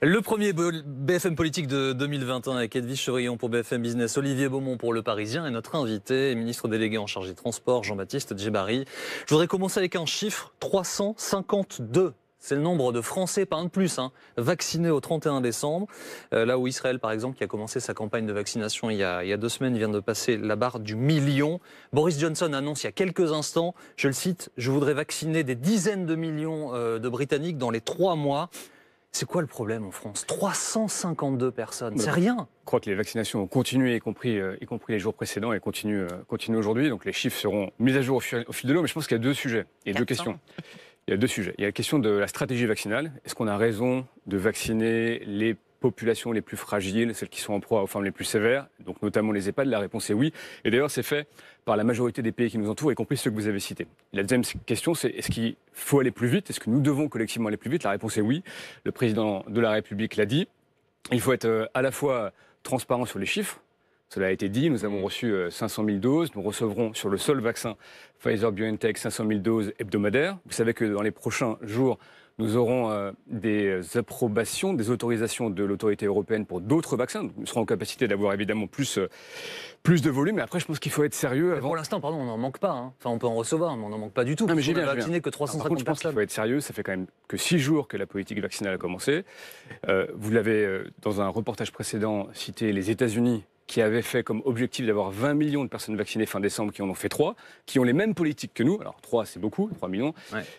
Le premier BFM politique de 2021 avec Edwige Chevrillon pour BFM Business, Olivier Beaumont pour Le Parisien et notre invité, ministre délégué en charge des transports, Jean-Baptiste Djebari. Je voudrais commencer avec un chiffre 352 c'est le nombre de Français, pas un de plus, hein, vaccinés au 31 décembre. Euh, là où Israël, par exemple, qui a commencé sa campagne de vaccination il y, a, deux semaines, vient de passer la barre du million. Boris Johnson annonce il y a quelques instants, je le cite, je voudrais vacciner des dizaines de millions euh, de Britanniques dans les trois mois. C'est quoi le problème en France? 352 personnes, c'est rien. Je crois que les vaccinations ont continué, y compris, euh, y compris les jours précédents, et continuent, continuent aujourd'hui. Donc les chiffres seront mis à jour au fil, de l'eau. Mais je pense qu'il y a deux sujets et deux questions. Il y a deux sujets. Il y a la question de la stratégie vaccinale. Est-ce qu'on a raison de vacciner les populations les plus fragiles, celles qui sont en proie aux formes les plus sévères, donc notamment les EHPAD La réponse est oui. Et d'ailleurs, c'est fait par la majorité des pays qui nous entourent, y compris ceux que vous avez cités. La deuxième question, c'est est-ce qu'il faut aller plus vite? Est-ce que nous devons collectivement aller plus vite? La réponse est oui. Le président de la République l'a dit. Il faut être euh, à la fois transparent sur les chiffres, cela a été dit, nous avons reçu 500 euh, 000 doses. Nous recevrons sur le seul vaccin Pfizer-BioNTech 500 000 doses hebdomadaires. Vous savez que dans les prochains jours, nous aurons euh, des approbations, des autorisations de l'autorité européenne pour d'autres vaccins. nous serons en capacité d'avoir évidemment plus, euh, plus de volume. Mais après, je pense qu'il faut être sérieux. Avant... Pour l'instant, pardon, on n'en manque pas. Hein. Enfin, on peut en recevoir, mais on n'en manque pas du tout. Non, mais j'ai bien, vacciné que 350 je pense qu'il faut être sérieux. Ça fait quand même que six jours que la politique vaccinale a commencé. vous l'avez, dans un reportage précédent, cité les États-Unis qui avait fait comme objectif d'avoir 20 millions de personnes vaccinées fin décembre, qui en ont fait 3, qui ont les mêmes politiques que nous. Alors 3, c'est beaucoup, 3 millions.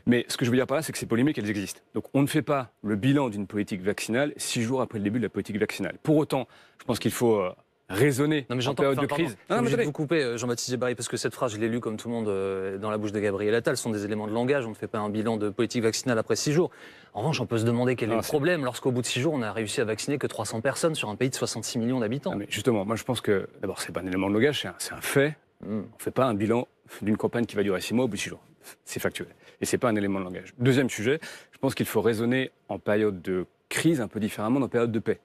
Mais ce que je veux dire par là, c'est que ces polémiques, elles existent. Donc on ne fait pas le bilan d'une politique vaccinale six jours après le début de la politique vaccinale. Pour autant, je pense qu'il faut euh, raisonner non, mais en période de crise. Non, mais je vais vous couper, Jean-Baptiste Gébarry, parce que cette phrase, je l'ai lue comme tout le monde euh, dans la bouche de Gabriel Attal. Ce sont des éléments de langage. On ne fait pas un bilan de politique vaccinale après six jours. En revanche, on peut se demander quel est le problème lorsqu'au bout de six jours, on a réussi à vacciner que 300 personnes sur un pays de 66 millions d'habitants. Mais justement, moi je pense que, d'abord, c'est pas un élément de langage, c'est un, fait. Hmm. On ne fait pas un bilan d'une campagne qui va durer six mois au bout de six jours. C'est factuel. Et c'est pas un élément de langage. Deuxième sujet, je pense qu'il faut raisonner en période de crise un peu différemment d'en période de paix.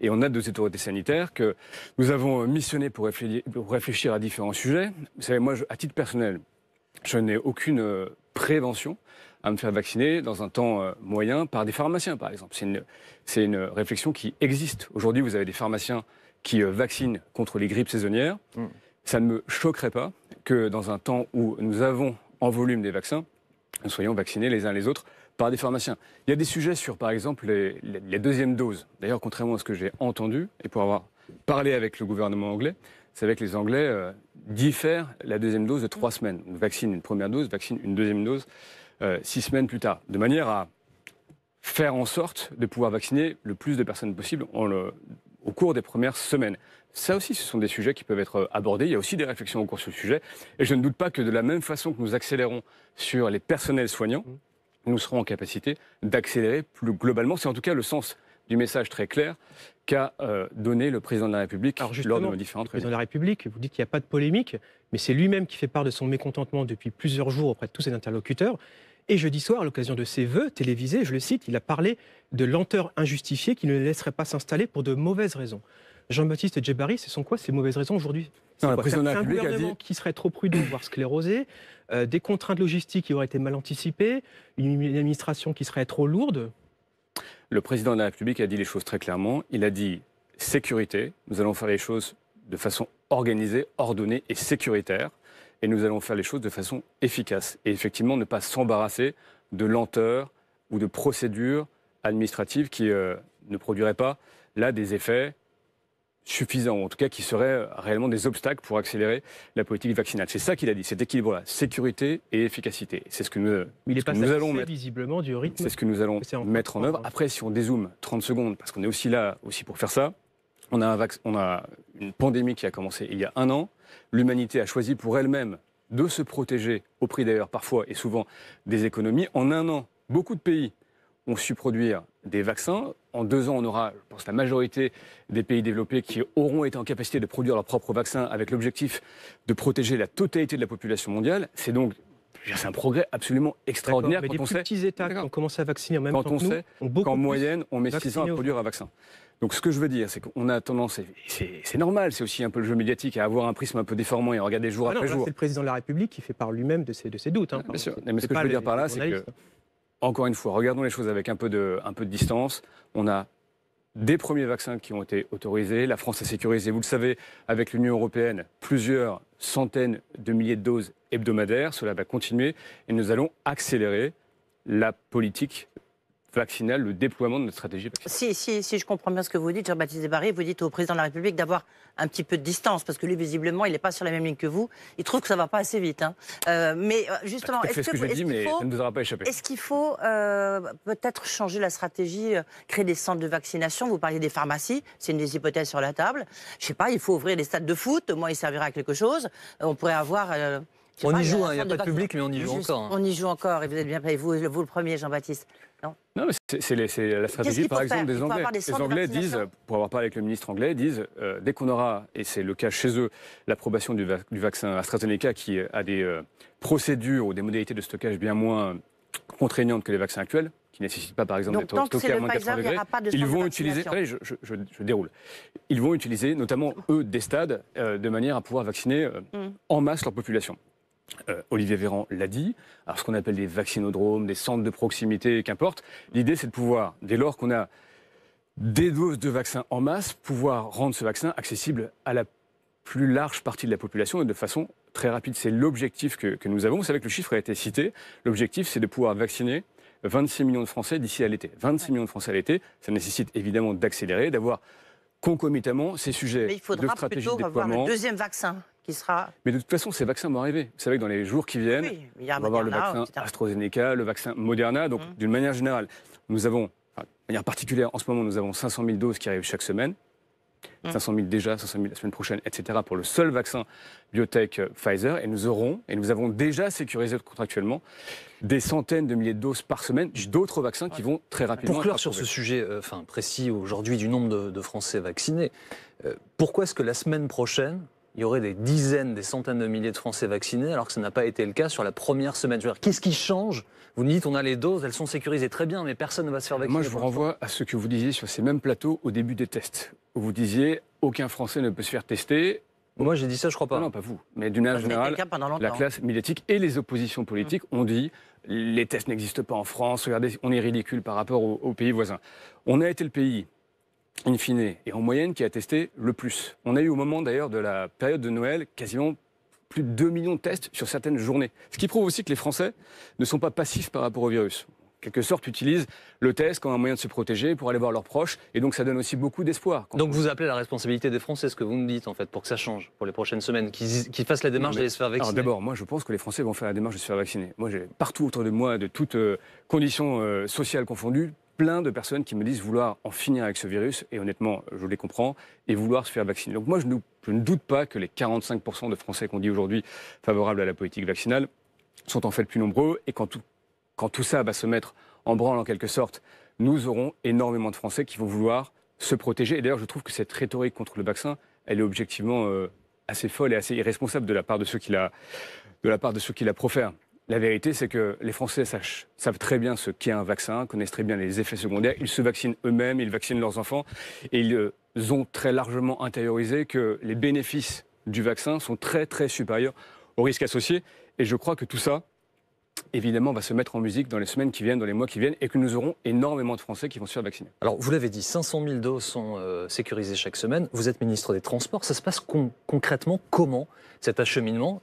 Et on a deux autorités sanitaires que nous avons missionnées pour réfléchir, à différents sujets. Vous savez, moi, à titre personnel, je n'ai aucune euh, prévention à me faire vacciner dans un temps euh, moyen par des pharmaciens, par exemple. C'est une, réflexion qui existe. Aujourd'hui, vous avez des pharmaciens qui euh, vaccinent contre les grippes saisonnières. Mm. Ça ne me choquerait pas que dans un temps où nous avons en volume des vaccins, nous soyons vaccinés les uns les autres par des pharmaciens. Il y a des sujets sur, par exemple, les, deuxièmes doses. D'ailleurs, contrairement à ce que j'ai entendu, et pour avoir parlé avec le gouvernement anglais, c'est avec les Anglais euh, diffèrent la deuxième dose de trois semaines. On vaccine une première dose, vaccine une deuxième dose euh, six semaines plus tard, de manière à faire en sorte de pouvoir vacciner le plus de personnes possible au cours des premières semaines. Ça aussi, ce sont des sujets qui peuvent être abordés. Il y a aussi des réflexions au cours sur le sujet. Et je ne doute pas que de la même façon que nous accélérons sur les personnels soignants, nous serons en capacité d'accélérer plus globalement. C'est en tout cas le sens du message très clair qu'a euh, donné le président de la République lors de nos différentes Le président de la République, vous dites qu'il n'y a pas de polémique, mais c'est lui-même qui fait part de son mécontentement depuis plusieurs jours auprès de tous ses interlocuteurs. Et jeudi soir, à l'occasion de ses vœux télévisés, je le cite, il a parlé de lenteur injustifiée qui ne laisserait pas s'installer pour de mauvaises raisons. Jean-Baptiste Djebari, ce sont quoi ces mauvaises raisons aujourd'hui? Un gouvernement qui serait trop prudent, voire sclérosé, euh, des contraintes logistiques qui auraient été mal anticipées, une administration qui serait trop lourde Le président de la République a dit les choses très clairement. Il a dit sécurité, nous allons faire les choses de façon organisée, ordonnée et sécuritaire, et nous allons faire les choses de façon efficace. Et effectivement, ne pas s'embarrasser de lenteur ou de procédures administratives qui euh, ne produiraient pas là des effets suffisants, en tout cas qui seraient réellement des obstacles pour accélérer la politique vaccinale. C'est ça qu'il a dit, cet équilibre-là, sécurité et efficacité. C'est ce que nous, Il est pas nous allons mettre, visiblement du rythme. C'est ce que nous allons mettre en œuvre. Après, si on dézoome 30 secondes, parce qu'on est aussi là aussi pour faire ça, on a, un on a une pandémie qui a commencé il y a un an. L'humanité a choisi pour elle-même de se protéger, au prix d'ailleurs parfois et souvent des économies. En un an, beaucoup de pays ont su produire des vaccins. En deux ans, on aura, je pense, la majorité des pays développés qui auront été en capacité de produire leurs propres vaccins avec l'objectif de protéger la totalité de la population mondiale. C'est donc c'est un progrès absolument extraordinaire. Mais quand les on plus petits États qui ont commencé à vacciner en même quand temps on que nous, sait qu'en moyenne, on met six ans à produire un vaccin. Donc ce que je veux dire, c'est qu'on a tendance, c'est normal, c'est aussi un peu le jeu médiatique, à avoir un prisme un peu déformant et à regarder jour ah après jour. C'est le président de la République qui fait part lui-même de ses, de ses doutes. Hein. Bien sûr. Mais ce que je veux dire par là, c'est que encore une fois, regardons les choses avec un peu de, distance. On a des premiers vaccins qui ont été autorisés. La France a sécurisé, vous le savez, avec l'Union européenne, plusieurs centaines de milliers de doses hebdomadaires. Cela va continuer et nous allons accélérer la politique vaccinale, le déploiement de notre stratégie vaccinale. Si, si, si je comprends bien ce que vous dites, Jean-Baptiste Desbarry, vous dites au président de la République d'avoir un petit peu de distance, parce que lui, visiblement, il n'est pas sur la même ligne que vous. Il trouve que ça ne va pas assez vite. Hein. Euh, mais euh, justement, est-ce que, que, je dis, mais ça ne nous aura pas échappé. Est-ce qu'il faut euh, peut-être changer la stratégie, créer des centres de vaccination? Vous parliez des pharmacies, c'est une des hypothèses sur la table. Je ne sais pas, il faut ouvrir des stades de foot, au moins il servira à quelque chose. On pourrait avoir... On y joue, hein, il n'y a pas de public, mais on y joue encore. Hein. On y joue encore, et vous êtes bien vous, vous le premier, Jean-Baptiste. Non, non c'est la stratégie, par exemple, des Anglais. Les Anglais disent, pour avoir parlé avec le ministre anglais, disent, euh, dès qu'on aura, et c'est le cas chez eux, l'approbation du, vaccin AstraZeneca, qui a des euh, procédures ou des modalités de stockage bien moins contraignantes que les vaccins actuels, qui ne nécessitent pas, par exemple, d'être stockés à moins de 80 degrés, ils vont utiliser, je, déroule, ils vont utiliser notamment, eux, des stades, euh, de manière à pouvoir vacciner mm. en masse leur population. Euh, Olivier Véran l'a dit, alors ce qu'on appelle des vaccinodromes, des centres de proximité, qu'importe. L'idée, c'est de pouvoir, dès lors qu'on a des doses de vaccins en masse, pouvoir rendre ce vaccin accessible à la plus large partie de la population et de façon très rapide. C'est l'objectif que, nous avons. Vous savez que le chiffre a été cité. L'objectif, c'est de pouvoir vacciner 26 millions de Français d'ici à l'été. 26 millions de Français à l'été, ça nécessite évidemment d'accélérer, d'avoir concomitamment ces sujets Mais il faudra de stratégie plutôt de déploiement. avoir le deuxième vaccin qui sera. Mais de toute façon, ces vaccins vont arriver. Vous savez que dans les jours qui viennent, on va avoir le vaccin AstraZeneca, le vaccin Moderna. Donc, mmh. d'une manière générale, nous avons, de manière particulière, en ce moment, nous avons 500 000 doses qui arrivent chaque semaine. 500 mmh. 000 déjà, 500 000 la semaine prochaine, etc. pour le seul vaccin biotech euh, Pfizer. Et nous aurons, et nous avons déjà sécurisé contractuellement, des centaines de milliers de doses par semaine d'autres vaccins qui vont très rapidement. Pour clore sur ce sujet euh, enfin, précis aujourd'hui du nombre de, Français vaccinés, euh, pourquoi est-ce que la semaine prochaine, il y aurait des dizaines, des centaines de milliers de Français vaccinés, alors que ça n'a pas été le cas sur la première semaine. Qu'est-ce qui change? Vous nous dites, on a les doses, elles sont sécurisées très bien, mais personne ne va se faire vacciner. Moi, je vous renvoie à ce que vous disiez sur ces mêmes plateaux au début des tests. Où vous disiez, aucun Français ne peut se faire tester. Moi, j'ai dit ça, je crois pas. Non, pas vous. Mais d'une manière générale, la classe médiatique et les oppositions politiques ont dit les tests n'existent pas en France, regardez, on est ridicule par rapport aux pays voisins. On a été le pays in fine, et en moyenne, qui a testé le plus. On a eu au moment d'ailleurs de la période de Noël quasiment plus de 2 millions de tests sur certaines journées. Ce qui prouve aussi que les Français ne sont pas passifs par rapport au virus. En quelque sorte, utilisent le test comme un moyen de se protéger pour aller voir leurs proches, et donc ça donne aussi beaucoup d'espoir. Donc vous appelez la responsabilité des Français, ce que vous nous dites en fait, pour que ça change pour les prochaines semaines, qu'ils fassent la démarche d'aller se faire vacciner. D'abord, moi je pense que les Français vont faire la démarche de se faire vacciner. Moi, j'ai partout autour de moi, de toutes euh, conditions euh, sociales confondues, plein de personnes qui me disent vouloir en finir avec ce virus, et honnêtement, je les comprends, et vouloir se faire vacciner. Donc moi, je ne, doute pas que les 45% de Français qu'on dit aujourd'hui favorables à la politique vaccinale sont en fait plus nombreux, et quand tout, ça va se mettre en branle en quelque sorte, nous aurons énormément de Français qui vont vouloir se protéger. Et d'ailleurs, je trouve que cette rhétorique contre le vaccin, elle est objectivement euh, assez folle et assez irresponsable de la part de ceux qui la, de la, part de ceux qui la profèrent. La vérité, c'est que les Français savent très bien ce qu'est un vaccin, connaissent très bien les effets secondaires. Ils se vaccinent eux-mêmes, ils vaccinent leurs enfants. Et ils euh, ont très largement intériorisé que les bénéfices du vaccin sont très, très supérieurs aux risques associés. Et je crois que tout ça, évidemment, va se mettre en musique dans les semaines qui viennent, dans les mois qui viennent, et que nous aurons énormément de Français qui vont se faire vacciner. Alors, vous l'avez dit, 500 000 doses sont euh, sécurisées chaque semaine. Vous êtes ministre des Transports. Ça se passe concrètement comment cet acheminement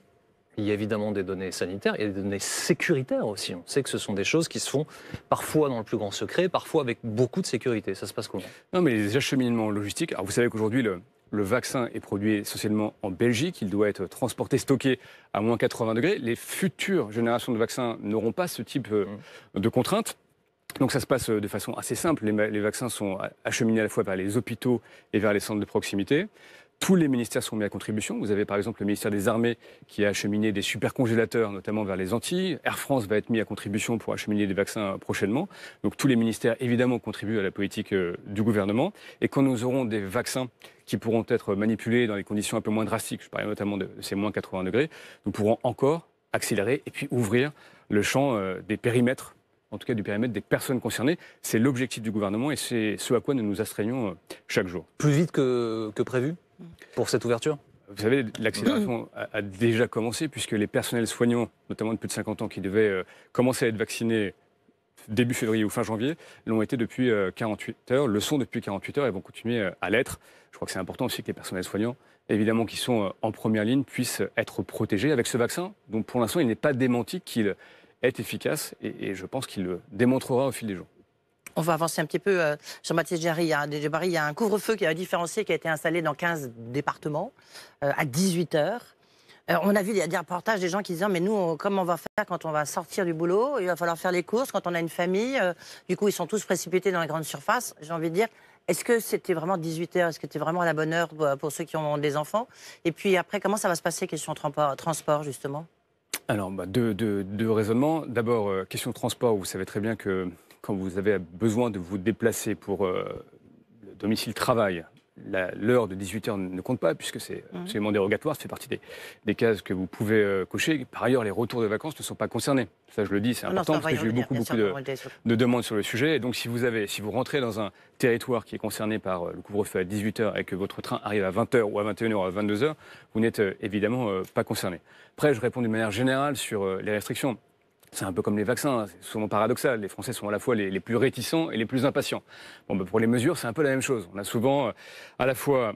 il y a évidemment des données sanitaires, il y a des données sécuritaires aussi. On sait que ce sont des choses qui se font parfois dans le plus grand secret, parfois avec beaucoup de sécurité. Ça se passe comment? Non, mais les acheminements logistiques. Alors vous savez qu'aujourd'hui, le, vaccin est produit essentiellement en Belgique. Il doit être transporté, stocké à moins 80 degrés. Les futures générations de vaccins n'auront pas ce type euh, mmh. de contraintes. Donc ça se passe euh, de façon assez simple. Les, les, vaccins sont acheminés à la fois vers les hôpitaux et vers les centres de proximité. Tous les ministères sont mis à contribution. Vous avez par exemple le ministère des Armées qui a acheminé des supercongélateurs, notamment vers les Antilles. Air France va être mis à contribution pour acheminer des vaccins prochainement. Donc tous les ministères, évidemment, contribuent à la politique euh, du gouvernement. Et quand nous aurons des vaccins qui pourront être manipulés dans des conditions un peu moins drastiques, je parlais notamment de ces moins 80 degrés, nous pourrons encore accélérer et puis ouvrir le champ euh, des périmètres en tout cas du périmètre des personnes concernées. C'est l'objectif du gouvernement et c'est ce à quoi nous nous astreignons euh, chaque jour. Plus vite que, que prévu? Pour cette ouverture vous savez, l'accélération a, déjà commencé puisque les personnels soignants, notamment de plus de 50 ans, qui devaient euh, commencer à être vaccinés début février ou fin janvier, l'ont été depuis 48 heures, le sont depuis 48 heures et vont continuer à l'être. Je crois que c'est important aussi que les personnels soignants, évidemment, qui sont en première ligne, puissent être protégés avec ce vaccin. Donc pour l'instant, il n'est pas démenti qu'il est efficace et, je pense qu'il le démontrera au fil des jours. On va avancer un petit peu. Euh, Jean-Baptiste Jarry, il y a un couvre-feu qui a différencié qui a été installé dans 15 départements euh, à 18 heures. Euh, on a vu des reportages des gens qui disaient mais nous comment on va faire quand on va sortir du boulot? Il va falloir faire les courses quand on a une famille. du coup ils sont tous précipités dans les grandes surfaces. J'ai envie de dire est-ce que c'était vraiment 18 heures? Est-ce que c'était vraiment à la bonne heure pour ceux qui ont des enfants? Et puis après, comment ça va se passer, question transport, justement? Alors, bah, deux, raisonnements. D'abord, question de transport, vous savez très bien que quand vous avez besoin de vous déplacer pour euh, le domicile travail, l'heure de 18h ne compte pas, puisque c'est mmh. absolument dérogatoire, ça fait partie des, cases que vous pouvez euh, cocher. Par ailleurs, les retours de vacances ne sont pas concernés. Ça, je le dis, c'est important, parce que j'ai eu beaucoup, beaucoup de, demandes sur le sujet. Et donc, si vous, avez, si vous rentrez dans un territoire qui est concerné par euh, le couvre-feu à 18h et que votre train arrive à 20h ou à 21h ou à 22h, vous n'êtes évidemment pas concerné. Après, je réponds d'une manière générale sur les restrictions. C'est un peu comme les vaccins, c'est souvent paradoxal. Les Français sont à la fois les, plus réticents et les plus impatients. Bon, ben, pour les mesures, c'est un peu la même chose. On a souvent euh, à la fois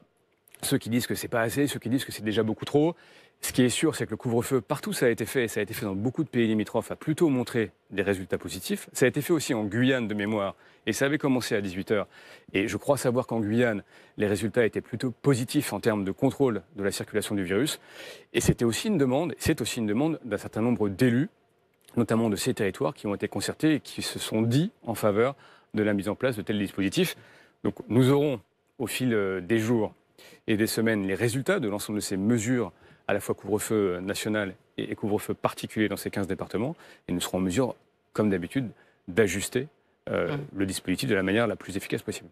ceux qui disent que c'est pas assez, ceux qui disent que c'est déjà beaucoup trop. Ce qui est sûr, c'est que le couvre-feu, partout ça a été fait, et ça a été fait dans beaucoup de pays limitrophes, a plutôt montré des résultats positifs. Ça a été fait aussi en Guyane de mémoire, et ça avait commencé à 18h. Et je crois savoir qu'en Guyane, les résultats étaient plutôt positifs en termes de contrôle de la circulation du virus. Et c'était aussi une demande, c'est aussi une demande d'un certain nombre d'élus notamment de ces territoires qui ont été concertés et qui se sont dit en faveur de la mise en place de tels dispositifs. Donc nous aurons au fil euh, des jours et des semaines les résultats de l'ensemble de ces mesures, à la fois couvre-feu national et couvre-feu particulier dans ces 15 départements, et nous serons en mesure, comme d'habitude, d'ajuster euh, mmh. le dispositif de la manière la plus efficace possible.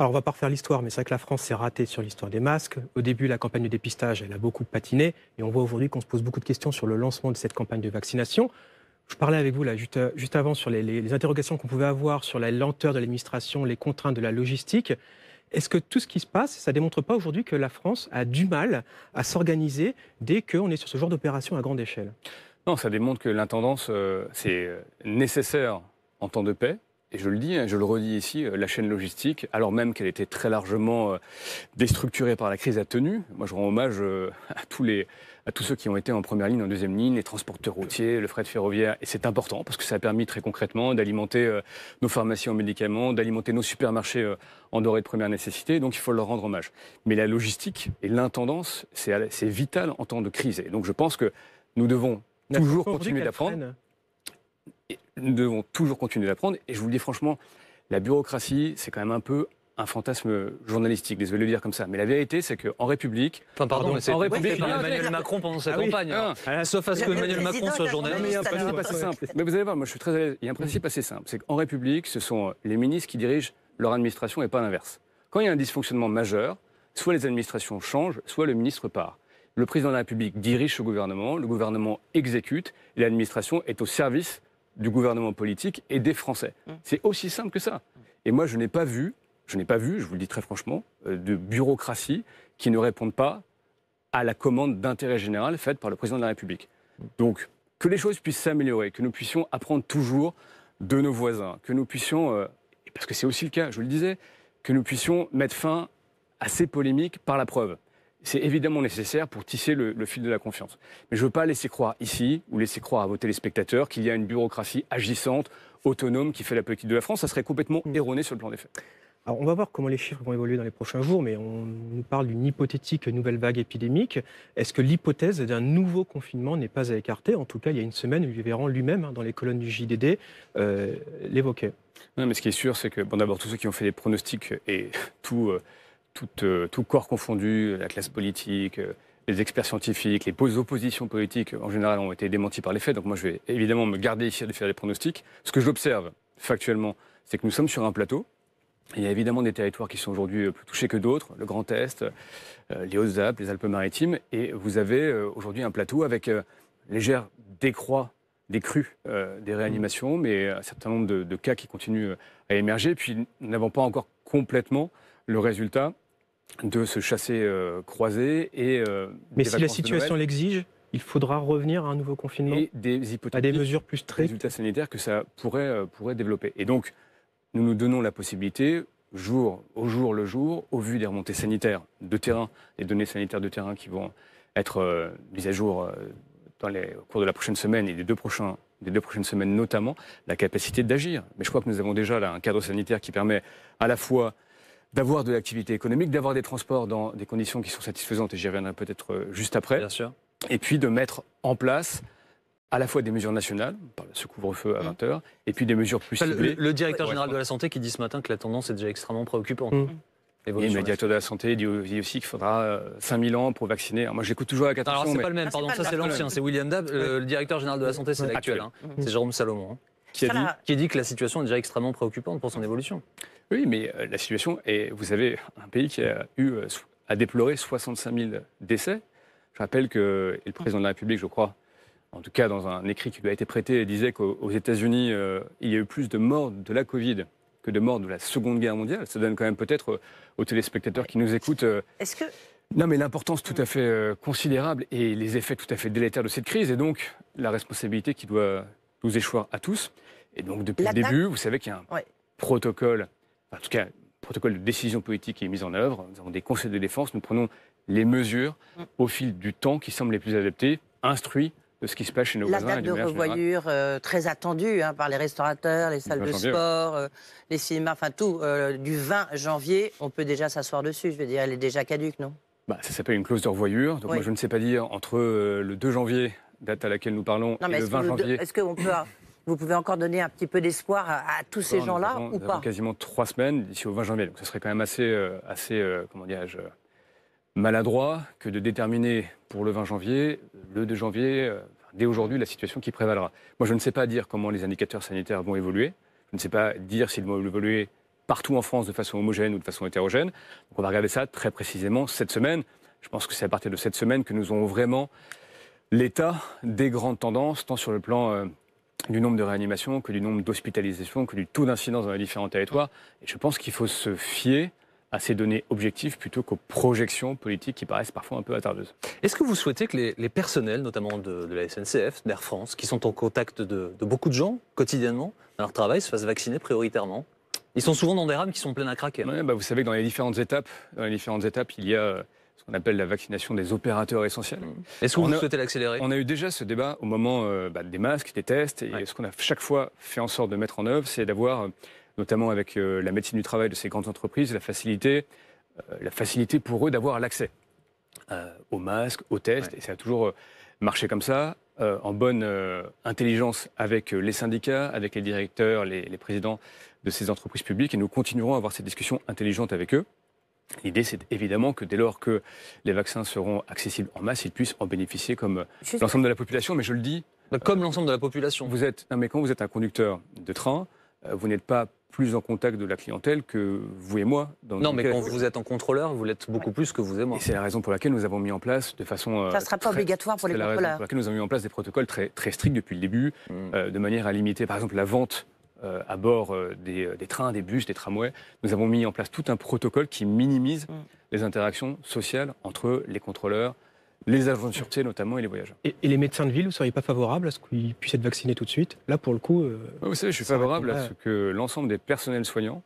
Alors, on va pas refaire l'histoire, mais c'est vrai que la France s'est ratée sur l'histoire des masques. Au début, la campagne de dépistage, elle a beaucoup patiné. Et on voit aujourd'hui qu'on se pose beaucoup de questions sur le lancement de cette campagne de vaccination. Je parlais avec vous là juste, juste avant sur les, interrogations qu'on pouvait avoir sur la lenteur de l'administration, les contraintes de la logistique. Est-ce que tout ce qui se passe, ça démontre pas aujourd'hui que la France a du mal à s'organiser dès qu'on est sur ce genre d'opération à grande échelle? Non, ça démontre que l'intendance, euh, c'est nécessaire en temps de paix, et je le dis, hein, je le redis ici, euh, la chaîne logistique, alors même qu'elle était très largement euh, déstructurée par la crise, a tenu. Moi, je rends hommage euh, à tous, les, à tous ceux qui ont été en première ligne, en deuxième ligne, les transporteurs routiers, le fret ferroviaire. Et c'est important parce que ça a permis très concrètement d'alimenter nos pharmacies en médicaments, d'alimenter nos supermarchés en denrées de première nécessité. Donc, il faut leur rendre hommage. Mais la logistique et l'intendance, c'est vital en temps de crise. Et donc, je pense que nous devons toujours continuer d'apprendre nous devons toujours continuer d'apprendre. Et je vous le dis franchement, la bureaucratie, c'est quand même un peu un fantasme journalistique, désolé de le dire comme ça. Mais la vérité, c'est qu'en République. Enfin, pardon, mais c'est en République. Emmanuel Macron pendant sa ah campagne. Hein. Ah. Sauf à ce que Emmanuel Macron soit journaliste. Mais il y a un principe assez simple. Mais vous allez voir, moi je suis très à l'aise. Il y a un principe assez simple. C'est qu'en République, ce sont les ministres qui dirigent leur administration et pas l'inverse. Quand il y a un dysfonctionnement majeur, soit les administrations changent, soit le ministre part. Le président de la République dirige ce gouvernement, le gouvernement exécute, et l'administration est au service du gouvernement politique et des Français. Mmh. C'est aussi simple que ça. Et moi, je n'ai pas vu, je n'ai pas vu, je vous le dis très franchement, euh, de bureaucratie qui ne réponde pas à la commande d'intérêt général faite par le président de la République. Donc, que les choses puissent s'améliorer, que nous puissions apprendre toujours de nos voisins, que nous puissions, euh, parce que c'est aussi le cas, je vous le disais, que nous puissions mettre fin à ces polémiques par la preuve c'est évidemment nécessaire pour tisser le, fil de la confiance. Mais je ne veux pas laisser croire ici, ou laisser croire à vos téléspectateurs, qu'il y a une bureaucratie agissante, autonome, qui fait la politique de la France. Ça serait complètement mm. erroné sur le plan des faits. Alors, on va voir comment les chiffres vont évoluer dans les prochains jours, mais on nous parle d'une hypothétique nouvelle vague épidémique. Est-ce que l'hypothèse d'un nouveau confinement n'est pas à écarter? En tout cas, il y a une semaine, Olivier Véran lui-même, hein, dans les colonnes du JDD, euh, l'évoquait. Non, mais ce qui est sûr, c'est que, bon, d'abord, tous ceux qui ont fait des pronostics et tout. Euh, euh, tout, corps confondu, la classe politique, euh, les experts scientifiques, les oppositions politiques, en général, ont été démentis par les faits. Donc moi, je vais évidemment me garder ici de faire des pronostics. Ce que j'observe factuellement, c'est que nous sommes sur un plateau. Il y a évidemment des territoires qui sont aujourd'hui plus touchés que d'autres, le Grand Est, euh, les Hautes-Alpes, les Alpes-Maritimes. Et vous avez aujourd'hui un plateau avec légère décroît des crues des réanimations, mais un certain nombre de, de, cas qui continuent à émerger. Puis nous n'avons pas encore complètement le résultat de se chasser euh, croisé et. Euh, Mais si la situation l'exige, il faudra revenir à un nouveau confinement et des À hypothèses des mesures plus strictes résultats sanitaires que ça pourrait, euh, pourrait développer. Et donc, nous nous donnons la possibilité, jour au jour le jour, au vu des remontées sanitaires de terrain, des données sanitaires de terrain qui vont être euh, mises à jour dans les, au cours de la prochaine semaine et des deux, prochains, des deux prochaines semaines notamment, la capacité d'agir. Mais je crois que nous avons déjà là un cadre sanitaire qui permet à la fois d'avoir de l'activité économique, d'avoir des transports dans des conditions qui sont satisfaisantes, et j'y reviendrai peut-être euh, juste après, Bien sûr. et puis de mettre en place à la fois des mesures nationales, par ce couvre-feu à Mm. 20h, et puis des mesures plus Enfin, le, ciblées. le directeur général de la santé qui dit ce matin que la tendance est déjà extrêmement préoccupante. Mm. Et L'évolution le directeur de la santé dit aussi qu'il faudra euh, 5000 ans pour vacciner. Alors moi, j'écoute toujours avec Alors, attention, c'est mais pas le même, Ah, pardon, ça c'est l'ancien, c'est William Dab, le, le directeur général de la santé, c'est l'actuel. hein. C'est Jérôme Salomon, hein, qui a dit qui dit que la situation est déjà extrêmement préoccupante pour son évolution. Oui, mais euh, la situation est. Vous avez un pays qui a eu à déplorer 65 000 décès. Je rappelle que et le président de la République, je crois, en tout cas dans un écrit qui lui a été prêté, disait qu'aux aux États-Unis, euh, il y a eu plus de morts de la Covid que de morts de la Seconde Guerre mondiale. Ça donne quand même peut-être euh, aux téléspectateurs qui nous écoutent. euh, Est-ce que non, mais l'importance tout à fait euh, considérable et les effets tout à fait délétères de cette crise, et donc la responsabilité qui doit nous échouer à tous. Et donc depuis le début, vous savez qu'il y a un Ouais. protocole, en tout cas, protocole de décision politique qui est mis en œuvre. Nous avons des conseils de défense, nous prenons les mesures Mm. au fil du temps qui semblent les plus adaptées, instruits de ce qui se passe chez nos la voisins. et date de revoyure euh, très attendue hein, par les restaurateurs, les salles de 20 janvier, ouais. sport, euh, les cinémas, enfin tout, euh, du 20 janvier, on peut déjà s'asseoir dessus. Je veux dire, elle est déjà caduque, non? Bah, ça s'appelle une clause de revoyure. Donc Oui. moi, je ne sais pas dire entre le 2 janvier, date à laquelle nous parlons, Non, et le est-ce 20 que, vous- janvier. est-ce que on peut, vous pouvez encore donner un petit peu d'espoir à, à tous ces gens-là ou pas quasiment trois semaines d'ici au 20 janvier. Donc, ce serait quand même assez, euh, assez euh, comment dirais-je, euh, maladroit que de déterminer pour le 20 janvier, le 2 janvier, euh, dès aujourd'hui, la situation qui prévalera. Moi, je ne sais pas dire comment les indicateurs sanitaires vont évoluer. Je ne sais pas dire s'ils vont évoluer partout en France de façon homogène ou de façon hétérogène. Donc, on va regarder ça très précisément cette semaine. Je pense que c'est à partir de cette semaine que nous aurons vraiment l'état des grandes tendances, tant sur le plan du nombre de réanimations que du nombre d'hospitalisations, que du taux d'incidence dans les différents territoires. Et je pense qu'il faut se fier à ces données objectives plutôt qu'aux projections politiques qui paraissent parfois un peu attardeuses. Est-ce que vous souhaitez que les, les personnels, notamment de, de la SNCF, d'Air France, qui sont en contact de, de beaucoup de gens quotidiennement dans leur travail, se fassent vacciner prioritairement? Ils sont souvent dans des rames qui sont pleines à craquer. Ouais, bah, vous savez que dans les différentes étapes, dans les différentes étapes, il y a euh, ce qu'on appelle la vaccination des opérateurs essentiels. Est-ce que On vous a- souhaitez l'accélérer? On a eu déjà ce débat au moment euh, bah, des masques, des tests, et Ouais. ce qu'on a chaque fois fait en sorte de mettre en œuvre, c'est d'avoir, euh, notamment avec euh, la médecine du travail de ces grandes entreprises, la facilité, euh, la facilité pour eux d'avoir l'accès aux masques, aux tests, Ouais. et ça a toujours marché comme ça, en bonne intelligence avec les syndicats, avec les directeurs, les, les présidents de ces entreprises publiques, et nous continuerons à avoir ces discussions intelligentes avec eux. L'idée, c'est évidemment que dès lors que les vaccins seront accessibles en masse, ils puissent en bénéficier comme Juste- l'ensemble de la population. Mais je le dis, Bah, Comme l'ensemble de la population. vous êtes, non, mais quand vous êtes un conducteur de train, euh, vous n'êtes pas plus en contact de la clientèle que vous et moi. Dans Non, mais quand vous êtes en contrôleur, vous l'êtes beaucoup plus que vous et moi. Et c'est la raison pour laquelle nous avons mis en place de façon. euh, Ça ne sera pas très- obligatoire pour les c'est la raison contrôleurs. pour laquelle nous avons mis en place des protocoles très, très stricts depuis le début, Mm. euh, de manière à limiter, par exemple, la vente euh, à bord euh, des, euh, des trains, des bus, des tramways. Nous avons mis en place tout un protocole qui minimise Mm. les interactions sociales entre les contrôleurs, les agents de sûreté notamment et les voyageurs. Et, et les médecins de ville, vous ne seriez pas favorable à ce qu'ils puissent être vaccinés tout de suite? Là, pour le coup, euh, Vous savez, je suis favorable à ce que l'ensemble des personnels soignants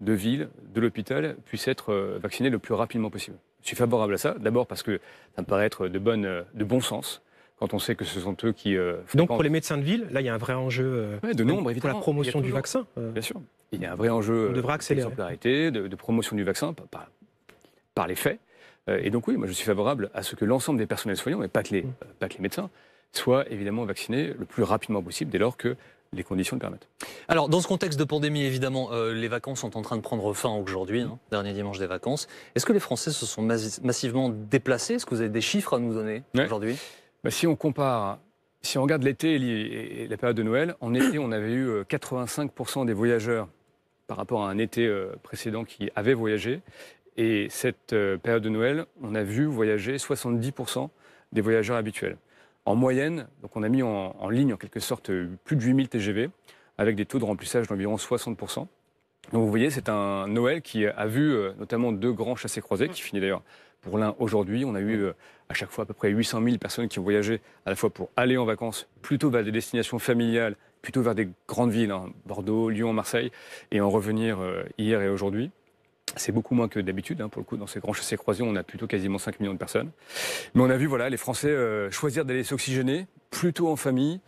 de ville, de l'hôpital, puissent être vaccinés le plus rapidement possible. Je suis favorable à ça, d'abord parce que ça me paraît être de, bonne, de bon sens, quand on sait que ce sont eux qui... euh, donc pour les médecins de ville, là, il y a un vrai enjeu euh, Ouais, de nombre, pour évidemment. la promotion du vaccin. euh. Bien sûr. Il y a un vrai enjeu devrait euh, d'exemplarité, de, de promotion du vaccin, par, par- par les faits. Euh, et donc oui, moi je suis favorable à ce que l'ensemble des personnels soignants, mais pas que les, Mm. pas que les médecins, soient évidemment vaccinés le plus rapidement possible dès lors que les conditions le permettent. Alors, dans ce contexte de pandémie, évidemment, euh, les vacances sont en train de prendre fin aujourd'hui, hein, dernier dimanche des vacances. Est-ce que les Français se sont mas- massivement déplacés? Est-ce que vous avez des chiffres à nous donner Ouais. aujourd'hui? Bah, si on compare, si on regarde l'été et la période de Noël, en été, on avait eu euh, 85% des voyageurs par rapport à un été euh, précédent qui avaient voyagé. Et cette euh, période de Noël, on a vu voyager 70% des voyageurs habituels. En moyenne, donc on a mis en, en ligne en quelque sorte euh, plus de 8000 TGV avec des taux de remplissage d'environ 60%. Donc vous voyez, c'est un Noël qui a vu euh, notamment deux grands chassés croisés, qui finit d'ailleurs pour l'un aujourd'hui. On a eu euh, à chaque fois à peu près 800 000 personnes qui ont voyagé à la fois pour aller en vacances, plutôt vers des destinations familiales, plutôt vers des grandes villes, hein, Bordeaux, Lyon, Marseille, et en revenir euh, hier et aujourd'hui. C'est beaucoup moins que d'habitude. Hein, pour le coup, dans ces grands chassés croisés, on a plutôt quasiment 5 millions de personnes. Mais on a vu voilà, les Français euh, choisir d'aller s'oxygéner, plutôt en famille,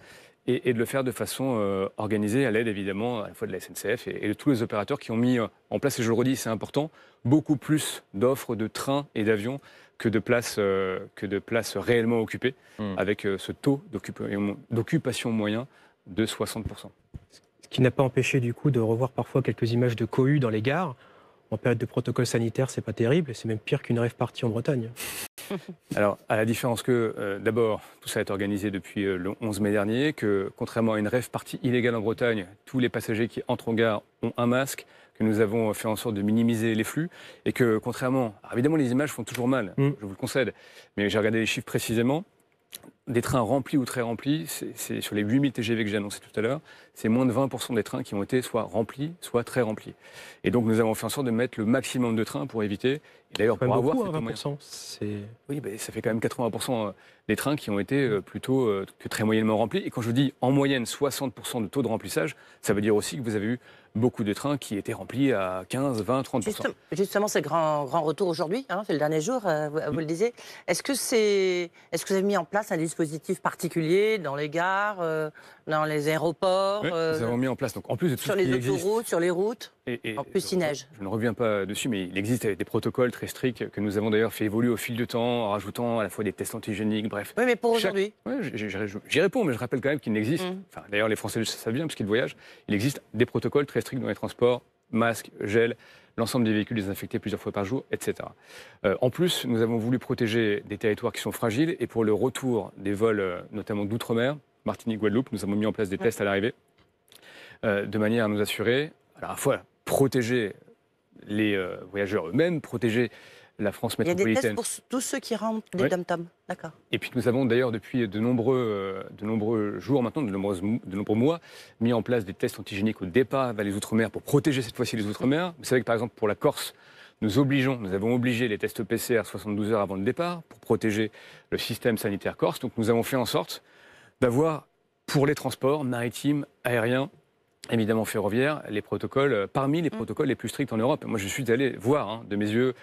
et, et, de le faire de façon euh, organisée, à l'aide évidemment à la fois de la SNCF et, et, de tous les opérateurs qui ont mis en place, et je le redis, c'est important, beaucoup plus d'offres de trains et d'avions que de places, euh, que de places réellement occupées, mmh. avec euh, ce taux d'occupation moyen de 60%. Ce qui n'a pas empêché du coup de revoir parfois quelques images de cohue dans les gares. En période de protocole sanitaire, c'est pas terrible, c'est même pire qu'une rêve partie en Bretagne. Alors, à la différence que, euh, d'abord, tout ça est organisé depuis euh, le 11 mai dernier, que contrairement à une rêve partie illégale en Bretagne, tous les passagers qui entrent en gare ont un masque, que nous avons fait en sorte de minimiser les flux, et que contrairement, évidemment les images font toujours mal, mm. je vous le concède, mais j'ai regardé les chiffres précisément, des trains remplis ou très remplis, c'est sur les 8000 TGV que j'ai annoncé tout à l'heure, c'est moins de 20% des trains qui ont été soit remplis, soit très remplis. Et donc nous avons fait en sorte de mettre le maximum de trains pour éviter. Et d'ailleurs, pour avoir beaucoup, 20%, oui, ben, ça fait quand même 80% des trains qui ont été euh, plutôt euh, que très moyennement remplis. Et quand je dis en moyenne 60% de taux de remplissage, ça veut dire aussi que vous avez eu beaucoup de trains qui étaient remplis à 15, 20, 30 Justement, c'est grand, grand retour aujourd'hui, hein, c'est le dernier jour, euh, vous, le disiez. Est-ce que, c'est, est-ce que vous avez mis en place un dispositif particulier dans les gares, dans les aéroports oui, Nous avons mis en place, donc, en plus de tout Sur les autoroutes, sur les routes et, En plus, neige. Je ne reviens pas dessus, mais il existe des protocoles très stricts que nous avons d'ailleurs fait évoluer au fil du temps, en rajoutant à la fois des tests antigéniques, bref. Oui, mais pour aujourd'hui Oui, j'y réponds, mais je rappelle quand même qu'il n'existe, mmh. enfin, d'ailleurs les Français le savent bien parce qu'ils voyagent, il existe des protocoles très dans les transports, masques, gel, l'ensemble des véhicules désinfectés plusieurs fois par jour, etc. Euh, en plus, nous avons voulu protéger des territoires qui sont fragiles et pour le retour des vols, euh, notamment d'outre-mer, Martinique, Guadeloupe, nous avons mis en place des tests à l'arrivée euh, de manière à nous assurer, à la fois protéger les voyageurs eux-mêmes, protéger la France métropolitaine. Il y a des tests pour tous ceux qui rentrent des dom D'accord. Et puis nous avons d'ailleurs depuis de nombreux, euh, de nombreux jours maintenant, de, de nombreux mois, mis en place des tests antigéniques au départ vers les Outre-mer pour protéger cette fois-ci les Outre-mer. Vous savez que par exemple pour la Corse, nous obligeons, nous avons obligé les tests PCR 72 heures avant le départ pour protéger le système sanitaire corse. Donc nous avons fait en sorte d'avoir pour les transports maritimes, aériens, évidemment ferroviaires, les protocoles, euh, parmi les mm. protocoles les plus stricts en Europe. Moi je suis allé voir hein, de mes yeux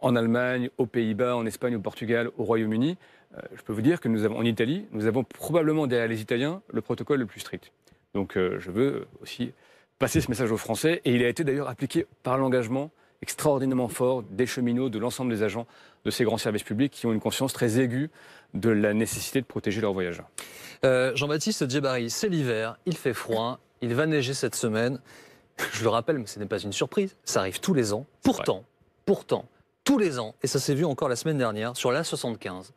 en Allemagne, aux Pays-Bas, en Espagne, au Portugal, au Royaume-Uni. Euh, je peux vous dire que nous avons, en Italie, nous avons probablement derrière les Italiens le protocole le plus strict. Donc euh, je veux aussi passer ce message aux Français et il a été d'ailleurs appliqué par l'engagement extraordinairement fort des cheminots, de l'ensemble des agents de ces grands services publics qui ont une conscience très aiguë de la nécessité de protéger leurs voyageurs. Euh, Jean-Baptiste Djebari, c'est l'hiver, il fait froid, il va neiger cette semaine. Je le rappelle, mais ce n'est pas une surprise, ça arrive tous les ans. Pourtant, pourtant, tous les ans, et ça s'est vu encore la semaine dernière, sur la 75.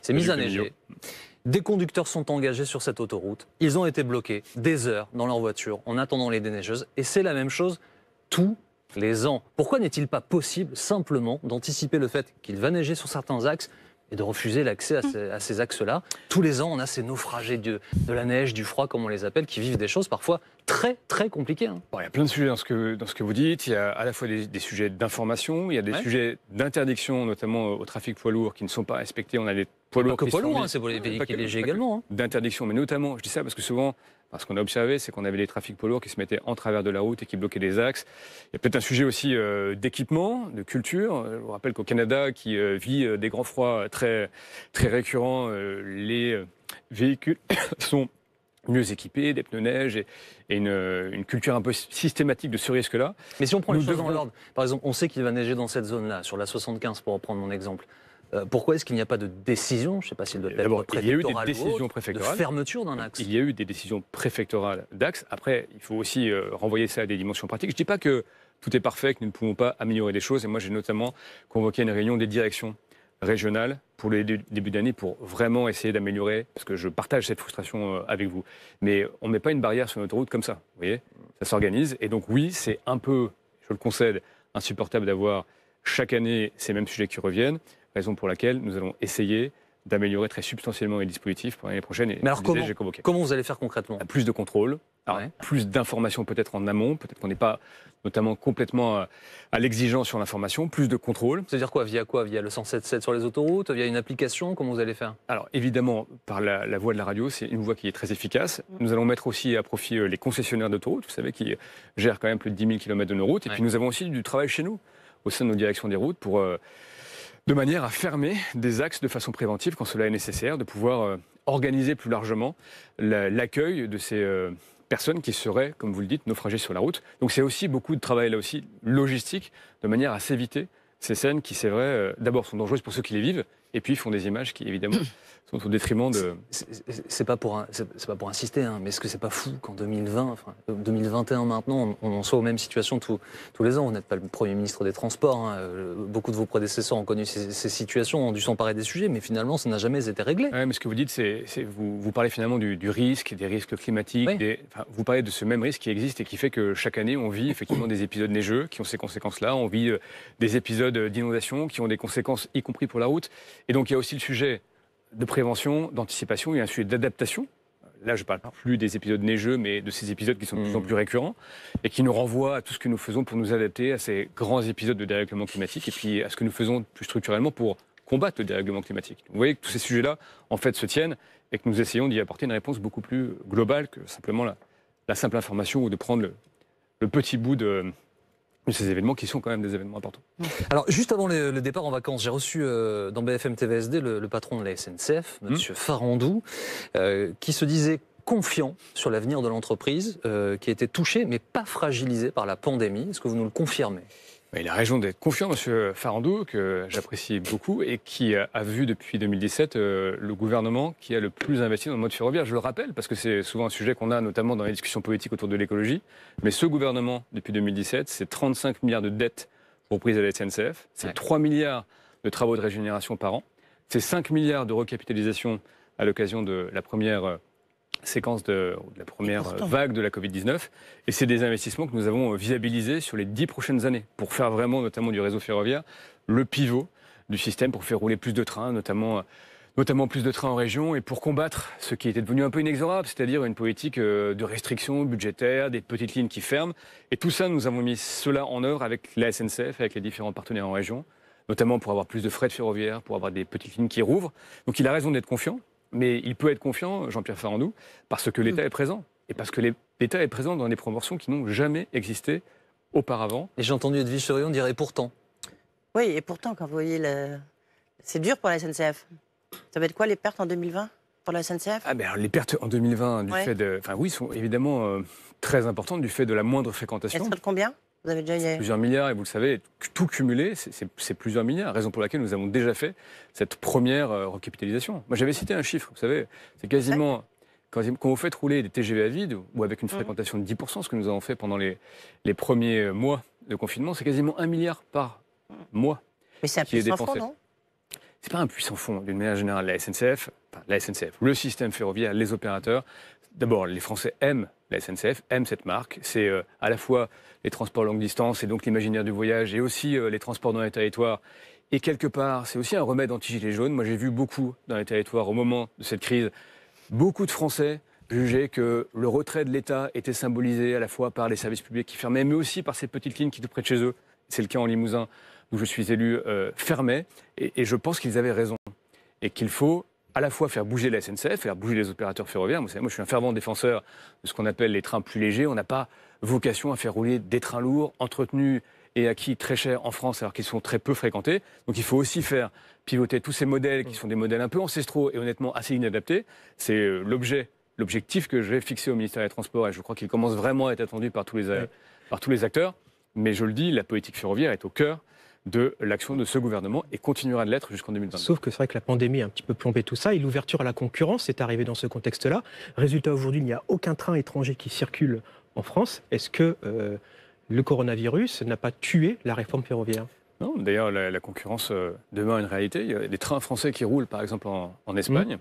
C'est mis à neiger. Des conducteurs sont engagés sur cette autoroute. Ils ont été bloqués des heures dans leur voiture en attendant les déneigeuses. Et c'est la même chose tous les ans. Pourquoi n'est-il pas possible simplement d'anticiper le fait qu'il va neiger sur certains axes et de refuser l'accès à ces, axes-là. Tous les ans, on a ces naufragés de, de, la neige, du froid, comme on les appelle, qui vivent des choses parfois très, très compliquées. Hein. il y a plein de sujets dans ce que, dans ce que vous dites. Il y a à la fois des, sujets d'information, il y a des sujets d'interdiction, notamment au trafic poids lourd, qui ne sont pas respectés. On a des poids lourds. Pas que poids lourds, hein, c'est pour les véhicules légers également. Hein. D'interdiction, mais notamment, je dis ça parce que souvent, ce qu'on a observé, c'est qu'on avait des trafics poids lourds qui se mettaient en travers de la route et qui bloquaient les axes. Il y a peut-être un sujet aussi euh, d'équipement, de culture. Je vous rappelle qu'au Canada, qui euh, vit euh, des grands froids très, très récurrents, les véhicules sont mieux équipés, des pneus neige et, une, culture un peu systématique de ce risque-là. Mais si on prend les choses dans l'ordre, par exemple, on sait qu'il va neiger dans cette zone-là, sur la 75 pour reprendre mon exemple. Euh, pourquoi est-ce qu'il n'y a pas de décision, je ne sais pas s'il doit être il y a eu des décisions préfectorales. De fermeture d'un axe Il y a eu des décisions préfectorales d'axe. Après, il faut aussi euh, renvoyer ça à des dimensions pratiques. Je ne dis pas que tout est parfait, que nous ne pouvons pas améliorer des choses. Et moi, j'ai notamment convoqué une réunion des directions régionales pour le début d'année pour vraiment essayer d'améliorer, parce que je partage cette frustration euh, avec vous. Mais on ne met pas une barrière sur notre route comme ça, vous voyez? Ça s'organise. Et donc oui, c'est un peu, je le concède, insupportable d'avoir chaque année ces mêmes sujets qui reviennent raison pour laquelle nous allons essayer d'améliorer très substantiellement les dispositifs pour l'année prochaine. Et Mais alors comment, convoqué. comment vous allez faire concrètement? Plus de contrôle, alors, Ouais. plus d'informations peut-être en amont, peut-être qu'on n'est pas notamment complètement à l'exigence sur l'information, plus de contrôle. C'est-à-dire quoi? Via quoi? Via le 107.7 sur les autoroutes? Via une application? Comment vous allez faire? Alors évidemment, par la, la voie de la radio, c'est une voie qui est très efficace. Nous allons mettre aussi à profit euh, les concessionnaires d'autoroutes, vous savez, qui gèrent quand même plus de 10 000 km de nos routes. Et Ouais. puis nous avons aussi du travail chez nous, au sein de nos directions des routes, pour, euh, de manière à fermer des axes de façon préventive quand cela est nécessaire, de pouvoir euh, organiser plus largement la- l'accueil de ces euh, personnes qui seraient, comme vous le dites, naufragées sur la route. Donc c'est aussi beaucoup de travail là aussi logistique, de manière à s'éviter ces scènes qui, c'est vrai, euh, d'abord sont dangereuses pour ceux qui les vivent, et puis font des images qui, évidemment, sont au détriment de... C'est- pas pour c'est pas pour insister, hein, mais est-ce que c'est pas fou qu'en 2020, enfin, euh, 2021 maintenant, on, on en soit aux mêmes situations tous, tous les ans? Vous n'êtes pas le premier ministre des Transports. hein, euh, beaucoup de vos prédécesseurs ont connu ces, ces situations, ont dû s'emparer des sujets, mais finalement, ça n'a jamais été réglé. Ouais, mais ce que vous dites, c'est, vous, vous parlez finalement du, du risque, des risques climatiques. Oui. des- enfin, vous parlez de ce même risque qui existe et qui fait que chaque année, on vit effectivement des épisodes neigeux qui ont ces conséquences-là. On vit euh, des épisodes d'inondation qui ont des conséquences, y compris pour la route. Et donc, il y a aussi le sujet de prévention, d'anticipation. Il y a un sujet d'adaptation. Là, je ne parle plus des épisodes neigeux, mais de ces épisodes qui sont de plus en Mhm. plus récurrents et qui nous renvoient à tout ce que nous faisons pour nous adapter à ces grands épisodes de dérèglement climatique et puis à ce que nous faisons plus structurellement pour combattre le dérèglement climatique. Vous voyez que tous ces sujets-là, en fait, se tiennent et que nous essayons d'y apporter une réponse beaucoup plus globale que simplement la, la simple information ou de prendre le, le petit bout de ces événements qui sont quand même des événements importants. Alors, juste avant le, le départ en vacances, j'ai reçu euh, dans BFM TVSD le, le patron de la SNCF. M. Farandou, euh, qui se disait confiant sur l'avenir de l'entreprise, euh, qui était touchée mais pas fragilisée par la pandémie. Est-ce que vous nous le confirmez? Il a raison d'être confiant, M. Farandou, que j'apprécie beaucoup et qui a, a vu depuis 2017 euh, le gouvernement qui a le plus investi dans le mode ferroviaire. Je le rappelle parce que c'est souvent un sujet qu'on a notamment dans les discussions politiques autour de l'écologie. Mais ce gouvernement, depuis 2017, c'est 35 milliards de dettes reprises à la SNCF, c'est Ouais. 3 milliards de travaux de régénération par an, c'est 5 milliards de recapitalisation à l'occasion de la première euh, séquence de, de la première vague de la Covid-19. Et c'est des investissements que nous avons euh, viabilisés sur les dix prochaines années pour faire vraiment, notamment du réseau ferroviaire, le pivot du système pour faire rouler plus de trains, notamment, euh, notamment plus de trains en région, et pour combattre ce qui était devenu un peu inexorable, c'est-à-dire une politique euh, de restrictions budgétaires, des petites lignes qui ferment. Et tout ça, nous avons mis cela en œuvre avec la SNCF, avec les différents partenaires en région, notamment pour avoir plus de frais de ferroviaire, pour avoir des petites lignes qui rouvrent. Donc il a raison d'être confiant, mais il peut être confiant, Jean-Pierre Farandou, parce que l'État est présent. Et parce que les- l'État est présent dans des proportions qui n'ont jamais existé auparavant. Et j'ai entendu Edwige Chevrillon dire et pourtant? Oui, et pourtant, quand vous voyez le. C'est dur pour la SNCF. Ça va être quoi les pertes en 2020 pour la SNCF Ah ben alors, les pertes en 2020, du Ouais. fait de, enfin oui, sont évidemment euh, très importantes du fait de la moindre Elles fréquentation. seraient de combien? Vous avez déjà. Plusieurs milliards, et vous le savez, tout cumulé, c'est- plusieurs milliards. Raison pour laquelle nous avons déjà fait cette première euh, recapitalisation. Moi, j'avais cité un chiffre, vous savez, c'est quasiment. Quand quand vous faites rouler des TGV à vide ou avec une Mhm. fréquentation de 10%, ce que nous avons fait pendant les, les premiers mois de confinement, c'est quasiment un milliard par mois. Mais c'est un puissant fond, non? C'est pas un puissant fond, d'une manière générale. La SNCF, enfin, la SNCF, le système ferroviaire, les opérateurs. D'abord, les Français aiment la SNCF, aiment cette marque. C'est euh, à la fois les transports longue distance et donc l'imaginaire du voyage et aussi euh, les transports dans les territoires. Et quelque part, c'est aussi un remède anti-gilet jaune. Moi, j'ai vu beaucoup dans les territoires au moment de cette crise. Beaucoup de Français jugeaient que le retrait de l'État était symbolisé à la fois par les services publics qui fermaient, mais aussi par ces petites lignes qui, tout près de chez eux, c'est le cas en Limousin, où je suis élu, euh. Et, et je pense qu'ils avaient raison. Et qu'il faut à la fois faire bouger la SNCF, faire bouger les opérateurs ferroviaires. Vous savez, moi, je suis un fervent défenseur de ce qu'on appelle les trains plus légers. On n'a pas vocation à faire rouler des trains lourds, entretenus et acquis très cher en France, alors qu'ils sont très peu fréquentés. Donc il faut aussi faire pivoter tous ces modèles qui sont des modèles un peu ancestraux et honnêtement assez inadaptés. C'est euh, l'objet, l'objectif que je vais fixer au ministère des Transports et je crois qu'il commence vraiment à être attendu par tous les, euh, par tous les acteurs. Mais je le dis, la politique ferroviaire est au cœur de l'action de ce gouvernement et continuera de l'être jusqu'en 2022. Sauf que c'est vrai que la pandémie a un petit peu plombé tout ça et l'ouverture à la concurrence est arrivée dans ce contexte-là. Résultat, aujourd'hui, il n'y a aucun train étranger qui circule en France. Est-ce que euh, le coronavirus n'a pas tué la réforme ferroviaire? Non, D'ailleurs, la, la concurrence euh, demeure une réalité. Il y a des trains français qui roulent, par exemple, en, en Espagne.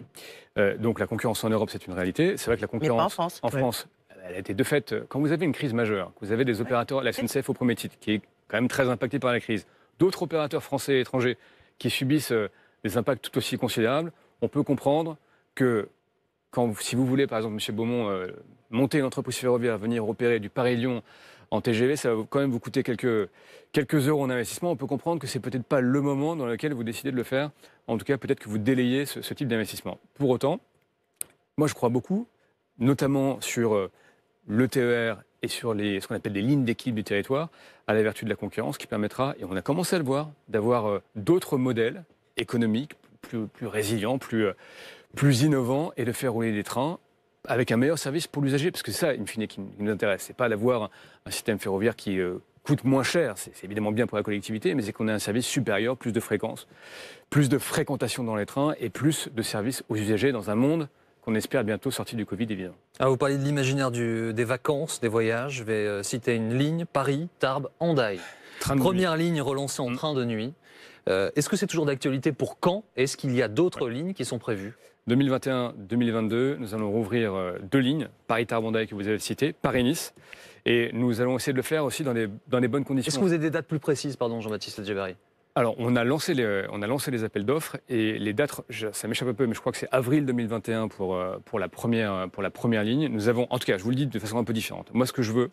Euh, donc la concurrence en Europe, c'est une réalité. C'est vrai que la Mais pas en concurrence France. en Ouais. France, elle a été de fait, quand vous avez une crise majeure, que vous avez des opérateurs, la SNCF au premier titre, qui est quand même très impactée par la crise, d'autres opérateurs français et étrangers qui subissent euh, des impacts tout aussi considérables, on peut comprendre que si vous voulez, par exemple, M. Beaumont, euh, monter une entreprise ferroviaire, venir opérer du Paris-Lyon en TGV, ça va quand même vous coûter quelques, quelques euros en investissement. On peut comprendre que c'est peut-être pas le moment dans lequel vous décidez de le faire. En tout cas, peut-être que vous délayez ce, type d'investissement. Pour autant, moi, je crois beaucoup, notamment sur euh, le TER et sur les, ce qu'on appelle des lignes d'équilibre du territoire, à la vertu de la concurrence, qui permettra, et on a commencé à le voir, d'avoir euh, d'autres modèles économiques plus, résilients, plus, plus innovant et de faire rouler des trains avec un meilleur service pour l'usager, parce que c'est ça, in fine, qui nous intéresse. C'est pas d'avoir un système ferroviaire qui euh, coûte moins cher, c'est évidemment bien pour la collectivité, mais c'est qu'on ait un service supérieur, plus de fréquences, plus de fréquentation dans les trains et plus de services aux usagers dans un monde qu'on espère bientôt sortir du Covid, évidemment. Ah, vous parlez de l'imaginaire des vacances, des voyages. Je vais euh, citer une ligne, Paris, Tarbes, Hendaye. Première ligne relancée en mm. train de nuit. Euh, est-ce que c'est toujours d'actualité pour quand? Est-ce qu'il y a d'autres lignes qui sont prévues? 2021-2022, nous allons rouvrir euh, deux lignes, Paris-Tarbondaï que vous avez cité, Paris-Nice. Et nous allons essayer de le faire aussi dans les bonnes conditions. Est-ce que vous avez des dates plus précises, pardon, Jean-Baptiste Djebari alors, on a lancé les, on a lancé les appels d'offres et les dates, ça m'échappe un peu, mais je crois que c'est avril 2021 pour, euh, pour, la première, pour la première ligne. Nous avons, en tout cas, je vous le dis de façon un peu différente. Moi, ce que je veux,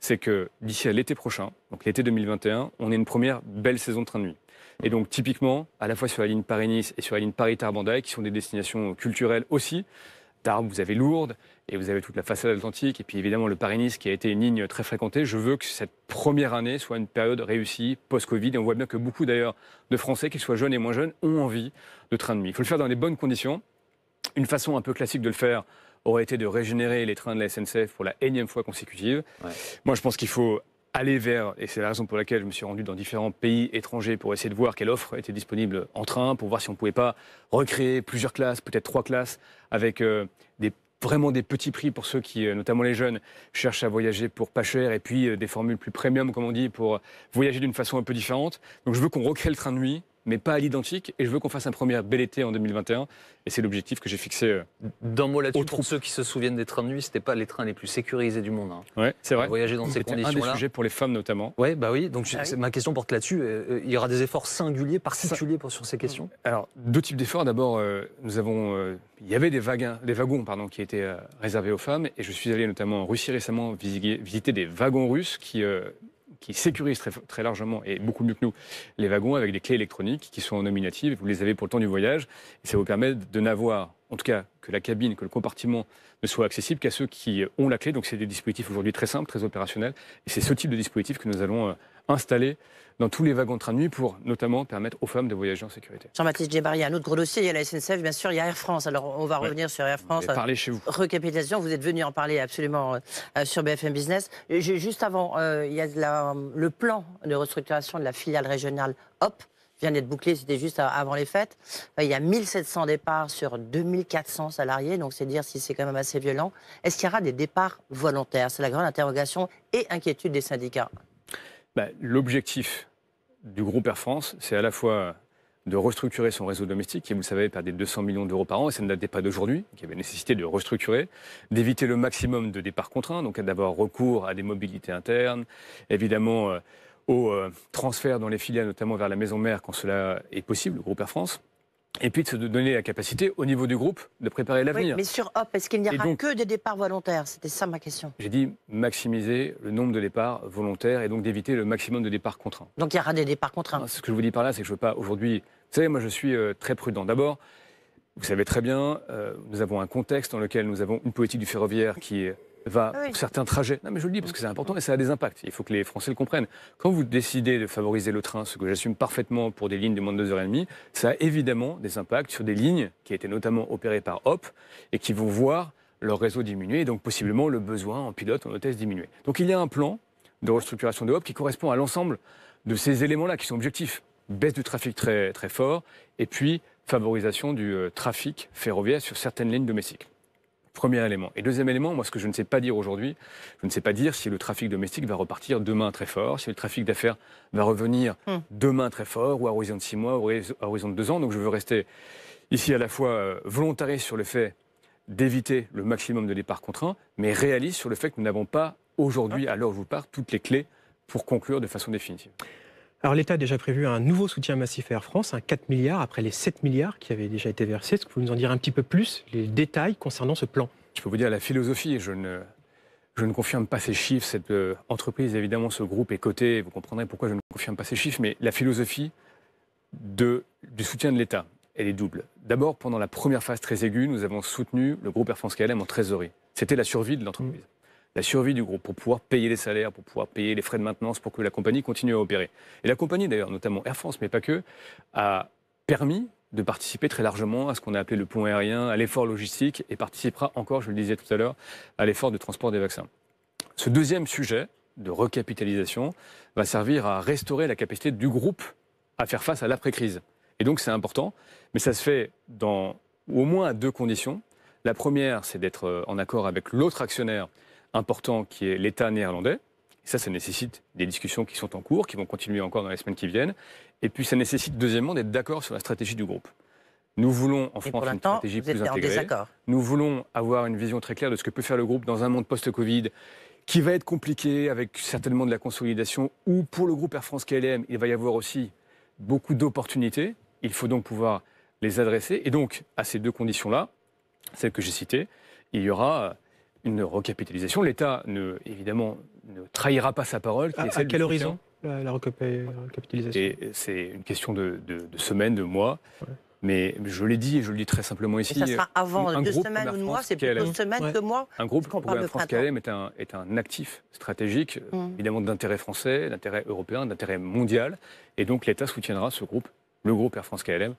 c'est que d'ici à l'été prochain, donc l'été 2021, on ait une première belle saison de train de nuit. Et donc, typiquement, à la fois sur la ligne Paris-Nice et sur la ligne Paris-Tarbes-Hendaye, qui sont des destinations culturelles aussi. Tarbes, vous avez Lourdes et vous avez toute la façade atlantique. Et puis évidemment, le Paris-Nice qui a été une ligne très fréquentée. Je veux que cette première année soit une période réussie post-Covid. Et on voit bien que beaucoup d'ailleurs de Français, qu'ils soient jeunes et moins jeunes, ont envie de train de nuit. Il faut le faire dans les bonnes conditions. Une façon un peu classique de le faire aurait été de régénérer les trains de la SNCF pour la énième fois consécutive. Moi, je pense qu'il faut aller vers, et c'est la raison pour laquelle je me suis rendu dans différents pays étrangers pour essayer de voir quelle offre était disponible en train, pour voir si on ne pouvait pas recréer plusieurs classes, peut-être trois classes, avec euh, vraiment des petits prix pour ceux qui, euh, notamment les jeunes, cherchent à voyager pour pas cher, et puis euh, des formules plus premium, comme on dit, pour voyager d'une façon un peu différente. Donc je veux qu'on recrée le train de nuit mais pas à l'identique. Et je veux qu'on fasse un premier bel été en 2021. Et c'est l'objectif que j'ai fixé. Euh, D'un mot là-dessus, pour ceux qui se souviennent des trains de nuit, c'était pas les trains les plus sécurisés du monde. Hein. Oui, c'est vrai. Voyager dans ces conditions-là. un des sujets pour les femmes notamment. Ouais, bah oui. Donc ah ma question porte là-dessus. Euh, euh, il y aura des efforts singuliers, particuliers pour, sur ces questions? Alors, deux types d'efforts. D'abord, nous avons. il y avait des, wagons, des wagons pardon, qui étaient réservés aux femmes. Et je suis allé notamment en Russie récemment visiter, visiter des wagons russes qui qui sécurise très, très, largement et beaucoup mieux que nous les wagons avec des clés électroniques qui sont nominatives. Vous les avez pour le temps du voyage et ça vous permet de n'avoir, en tout cas, que la cabine, que le compartiment ne soit accessible qu'à ceux qui ont la clé. Donc c'est des dispositifs aujourd'hui très simples, très opérationnels. Et c'est ce type de dispositif que nous allons euh, installer dans tous les wagons de train de nuit pour notamment permettre aux femmes de voyager en sécurité. Jean-Baptiste Djebari, il y a un autre gros dossier, il y a la SNCF, bien sûr, il y a Air France. Alors on va revenir sur Air France. Parlez chez vous. Recapitalisation, vous êtes venu en parler absolument euh, sur BFM Business. Juste avant, euh, il y a le plan de restructuration de la filiale régionale HOP vient d'être bouclé, c'était juste avant les fêtes. Il y a 1700 départs sur 2400 salariés, donc c'est dire si c'est quand même assez violent. Est-ce qu'il y aura des départs volontaires? C'est la grande interrogation et inquiétude des syndicats. Bah, l'objectif du groupe Air France, c'est à la fois de restructurer son réseau domestique, qui, vous le savez, perdait 200 millions d'euros par an, et ça ne datait pas d'aujourd'hui, qui avait nécessité de restructurer, d'éviter le maximum de départs contraints, donc d'avoir recours à des mobilités internes, évidemment euh, au euh, transfert dans les filiales, notamment vers la maison mère, quand cela est possible, le groupe Air France et puis de se donner la capacité au niveau du groupe de préparer l'avenir. mais sur Hop, est-ce qu'il n'y aura que des départs volontaires? C'était ça ma question. J'ai dit maximiser le nombre de départs volontaires et donc d'éviter le maximum de départs contraints. Donc il y aura des départs contraints. ce que je vous dis par là, c'est que je ne veux pas aujourd'hui. Vous savez, moi je suis euh, très prudent. D'abord, vous savez très bien, euh, nous avons un contexte dans lequel nous avons une politique du ferroviaire qui est va ah certains trajets. Non, mais je le dis parce que c'est important et ça a des impacts. Il faut que les Français le comprennent. Quand vous décidez de favoriser le train, ce que j'assume parfaitement pour des lignes de moins de 2h30, ça a évidemment des impacts sur des lignes qui étaient notamment opérées par HOP et qui vont voir leur réseau diminuer et donc possiblement le besoin en pilote, en hôtesse diminuer. Donc il y a un plan de restructuration de HOP qui correspond à l'ensemble de ces éléments-là qui sont objectifs. Baisse du trafic très, très fort et puis favorisation du euh, trafic ferroviaire sur certaines lignes domestiques. Premier élément. Et deuxième élément, moi, ce que je ne sais pas dire aujourd'hui, je ne sais pas dire si le trafic domestique va repartir demain très fort, si le trafic d'affaires va revenir hmm. demain très fort, ou à horizon de six mois, ou à horizon de deux ans. Donc je veux rester ici à la fois euh, volontariste sur le fait d'éviter le maximum de départs contraints, mais réaliste sur le fait que nous n'avons pas aujourd'hui, à l'heure où je vous parle, toutes les clés pour conclure de façon définitive. Alors l'État a déjà prévu un nouveau soutien massif à Air France, un 4 milliards après les 7 milliards qui avaient déjà été versés. Est-ce que vous pouvez nous en dire un petit peu plus, les détails concernant ce plan? Je peux vous dire la philosophie, je ne, je ne confirme pas ces chiffres. Cette euh, entreprise, évidemment, ce groupe est coté, vous comprendrez pourquoi je ne confirme pas ces chiffres, mais la philosophie du soutien de l'État, elle est double. D'abord, pendant la première phase très aiguë, nous avons soutenu le groupe Air France KLM en trésorerie. C'était la survie de l'entreprise la survie du groupe, pour pouvoir payer les salaires, pour pouvoir payer les frais de maintenance, pour que la compagnie continue à opérer. Et la compagnie, d'ailleurs, notamment Air France, mais pas que, a permis de participer très largement à ce qu'on a appelé le pont aérien, à l'effort logistique, et participera encore, je le disais tout à l'heure, à l'effort de transport des vaccins. Ce deuxième sujet de recapitalisation va servir à restaurer la capacité du groupe à faire face à l'après-crise. Et donc c'est important, mais ça se fait dans au moins deux conditions. La première, c'est d'être en accord avec l'autre actionnaire important qui est l'État néerlandais. Et ça, ça nécessite des discussions qui sont en cours, qui vont continuer encore dans les semaines qui viennent. Et puis, ça nécessite, deuxièmement, d'être d'accord sur la stratégie du groupe. Nous voulons en France une stratégie plus intégrée. Nous voulons avoir une vision très claire de ce que peut faire le groupe dans un monde post-Covid qui va être compliqué avec certainement de la consolidation où pour le groupe Air France KLM, il va y avoir aussi beaucoup d'opportunités. Il faut donc pouvoir les adresser. Et donc, à ces deux conditions-là, celles que j'ai citées, il y aura une recapitalisation. L'État, ne, évidemment, ne trahira pas sa parole. à, quel horizon la, recapitalisation? C'est une question de, semaines, de mois. Mais je l'ai dit et je le dis très simplement ici. ça sera avant deux semaines ou de mois, c'est plutôt semaines que mois. Un groupe comme France KLM est un, est un actif stratégique, mm. évidemment d'intérêt français, d'intérêt européen, d'intérêt mondial. Et donc l'État soutiendra ce groupe, le groupe Air France KLM,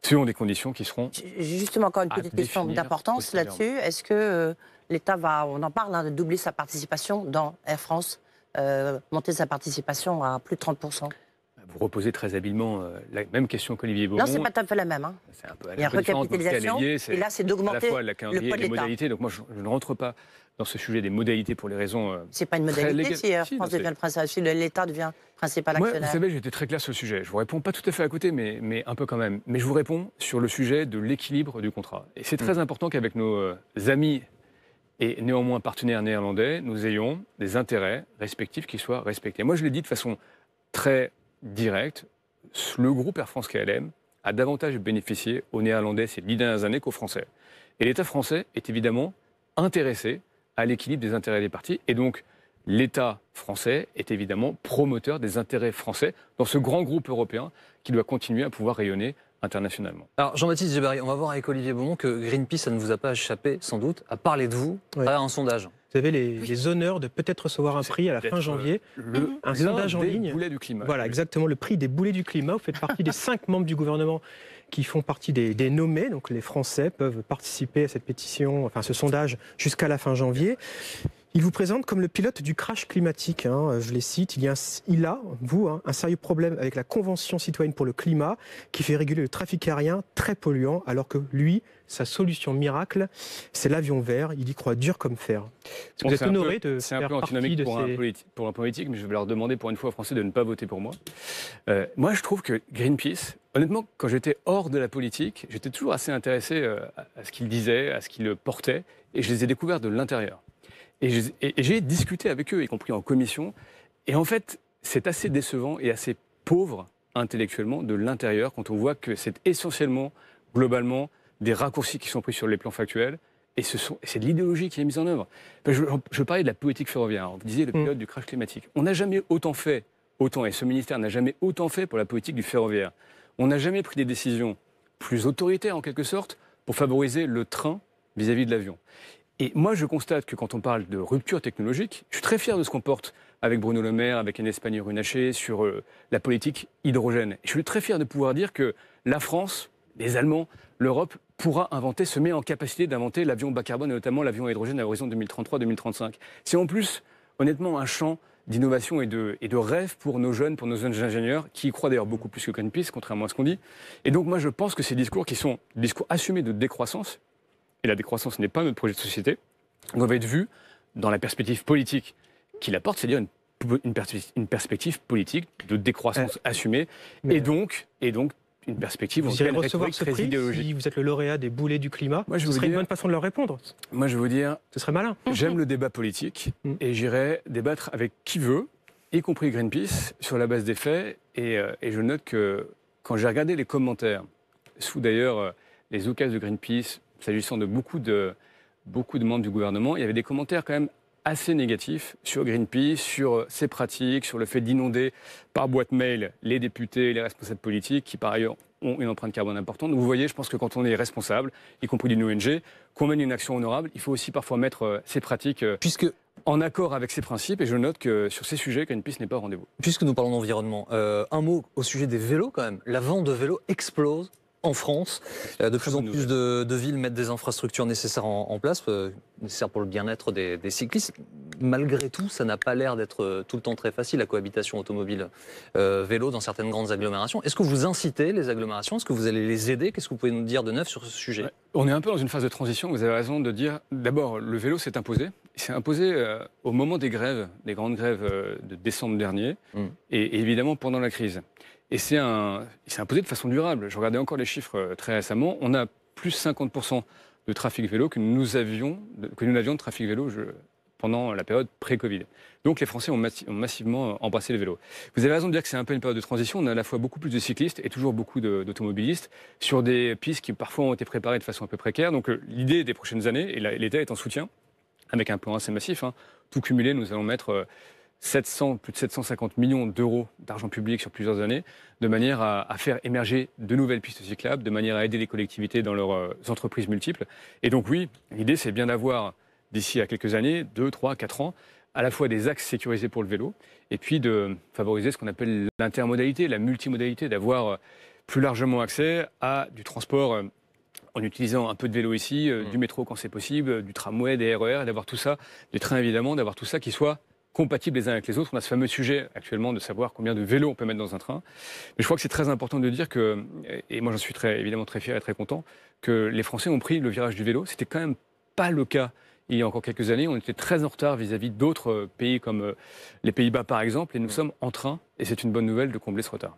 selon des conditions qui seront. Justement, encore une petite question d'importance là-dessus. Est-ce que euh, l'État va, on en parle, hein, de doubler sa participation dans Air France, euh, monter sa participation à plus de 30%. Vous reposez très habilement euh, la même question qu'Olivier Beaumont. Non, c'est pas tout à fait la même. Hein. C'est un peu Il y a recapitalisation, et là, c'est d'augmenter le poids de les modalités. Donc moi, je, ne rentre pas dans ce sujet des modalités pour les raisons. Euh, c'est pas une modalité si Air France devient le l'État devient principal actionnaire. Moi, vous savez, j'étais très clair sur le sujet. Je vous réponds pas tout à fait à côté, mais, mais un peu quand même. Mais je vous réponds sur le sujet de l'équilibre du contrat. Et c'est très mm. important qu'avec nos amis et néanmoins partenaires néerlandais, nous ayons des intérêts respectifs qui soient respectés. Moi, je l'ai dit de façon très directe, le groupe Air France KLM a davantage bénéficié aux Néerlandais ces dix dernières années qu'aux Français. Et l'État français est évidemment intéressé à l'équilibre des intérêts des partis. Et donc, l'État français est évidemment promoteur des intérêts français dans ce grand groupe européen qui doit continuer à pouvoir rayonner internationalement. Alors Jean-Baptiste Gébari, on va voir avec Olivier Beaumont que Greenpeace, ça ne vous a pas échappé sans doute, à parler de vous à un sondage. Vous avez les, honneurs de peut-être recevoir un prix à la fin janvier. Le, un sondage en ligne. Boulets du climat. Voilà, exactement, le prix des boulets du climat. Vous faites partie des cinq membres du gouvernement qui font partie des, des, nommés. Donc les Français peuvent participer à cette pétition, enfin ce sondage jusqu'à la fin janvier. Il vous présente comme le pilote du crash climatique. Hein, je les cite. Il, y a, il a, vous, hein, un sérieux problème avec la Convention citoyenne pour le climat qui fait réguler le trafic aérien très polluant, alors que lui, sa solution miracle, c'est l'avion vert. Il y croit dur comme fer. vous êtes honoré de C'est un peu antinomique pour, un politique, pour un politique, mais je vais leur demander pour une fois aux Français de ne pas voter pour moi. Euh, moi, je trouve que Greenpeace, honnêtement, quand j'étais hors de la politique, j'étais toujours assez intéressé euh, à ce qu'ils disaient, à ce qu'ils portaient, et je les ai découverts de l'intérieur. Et j'ai discuté avec eux, y compris en commission. Et en fait, c'est assez décevant et assez pauvre intellectuellement de l'intérieur quand on voit que c'est essentiellement, globalement, des raccourcis qui sont pris sur les plans factuels. Et c'est de l'idéologie qui est mise en œuvre. Je, je, parlais de la politique ferroviaire. Vous disiez le mm. pilote du crash climatique. On n'a jamais autant fait, autant, et ce ministère n'a jamais autant fait pour la politique du ferroviaire. On n'a jamais pris des décisions plus autoritaires, en quelque sorte, pour favoriser le train vis-à-vis -vis de l'avion. Et moi, je constate que quand on parle de rupture technologique, je suis très fier de ce qu'on porte avec Bruno Le Maire, avec Agnès Pannier-Runacher sur euh, la politique hydrogène. je suis très fier de pouvoir dire que la France, les Allemands, l'Europe pourra inventer, se met en capacité d'inventer l'avion bas carbone et notamment l'avion à hydrogène à l'horizon 2033-2035. C'est en plus, honnêtement, un champ d'innovation et de, et de rêve pour nos jeunes, pour nos jeunes ingénieurs, qui y croient d'ailleurs beaucoup plus que Greenpeace, contrairement à ce qu'on dit. Et donc moi, je pense que ces discours qui sont des discours assumés de décroissance, et la décroissance n'est pas notre projet de société, doivent être vus dans la perspective politique qu'il apporte, c'est-à-dire une, une, perspective politique de décroissance euh, assumée, et donc, et donc une perspective vous irez recevoir ce prix si vous êtes le lauréat des boulets du climat. Moi, je ce serait une bonne façon de leur répondre. Moi, je veux dire, ce serait malin. J'aime le débat politique mm. et j'irai débattre avec qui veut y compris Greenpeace, sur la base des faits. Et, et je note que quand j'ai regardé les commentaires, sous d'ailleurs les occasions de Greenpeace, s'agissant de beaucoup de, beaucoup de membres du gouvernement, il y avait des commentaires quand même assez négatifs sur Greenpeace, sur ses pratiques, sur le fait d'inonder par boîte mail les députés les responsables politiques qui par ailleurs ont une empreinte carbone importante. Donc vous voyez, je pense que quand on est responsable, y compris d'une ONG, qu'on mène une action honorable, il faut aussi parfois mettre euh, ses pratiques euh, Puisque... en accord avec ses principes. Et je note que sur ces sujets, Greenpeace n'est pas au rendez-vous. Puisque nous parlons d'environnement, euh, un mot au sujet des vélos quand même. La vente de vélos explose en France. Euh, de plus en plus de, villes mettent des infrastructures nécessaires en, place, euh, nécessaires pour le bien-être des, cyclistes. Malgré tout, ça n'a pas l'air d'être euh, tout le temps très facile, la cohabitation automobile-vélo dans certaines grandes agglomérations. Est-ce que vous incitez les agglomérations? Est-ce que vous allez les aider? Qu'est-ce que vous pouvez nous dire de neuf sur ce sujet? On est un peu dans une phase de transition. Vous avez raison de dire, d'abord, le vélo s'est imposé. Il s'est imposé au moment des grèves, des grandes grèves de décembre dernier, mmh. et évidemment pendant la crise. Et c'est imposé de façon durable. Je regardais encore les chiffres euh, très récemment. On a plus 50% de trafic vélo que nous avions, que nous n'avions de trafic vélo pendant la période pré-Covid. Donc les Français ont, massivement euh, embrassé le vélo. Vous avez raison de dire que c'est un peu une période de transition. On a à la fois beaucoup plus de cyclistes et toujours beaucoup d'automobilistes sur des pistes qui parfois ont été préparées de façon un peu précaire. Donc euh, l'idée des prochaines années, et l'État est en soutien, avec un plan assez massif, hein, tout cumulé, nous allons mettre 700, plus de 750 millions d'euros d'argent public sur plusieurs années, de manière à, faire émerger de nouvelles pistes cyclables, de manière à aider les collectivités dans leurs euh, entreprises multiples. Et donc oui, l'idée c'est bien d'avoir d'ici à quelques années, 2, 3, 4 ans, à la fois des axes sécurisés pour le vélo, et puis de favoriser ce qu'on appelle l'intermodalité, la multimodalité, d'avoir euh, plus largement accès à du transport euh, en utilisant un peu de vélo ici, mmh. du métro quand c'est possible, du tramway, des RER, e d'avoir tout ça, des trains évidemment, d'avoir tout ça qui soit compatibles les uns avec les autres. On a ce fameux sujet actuellement de savoir combien de vélos on peut mettre dans un train. Mais je crois que c'est très important de dire que, et moi j'en suis très, évidemment très fier et très content, que les Français ont pris le virage du vélo. C'était quand même pas le cas il y a encore quelques années. On était très en retard vis-à-vis d'autres pays comme euh, les Pays-Bas par exemple, et nous sommes en train, et c'est une bonne nouvelle, de combler ce retard.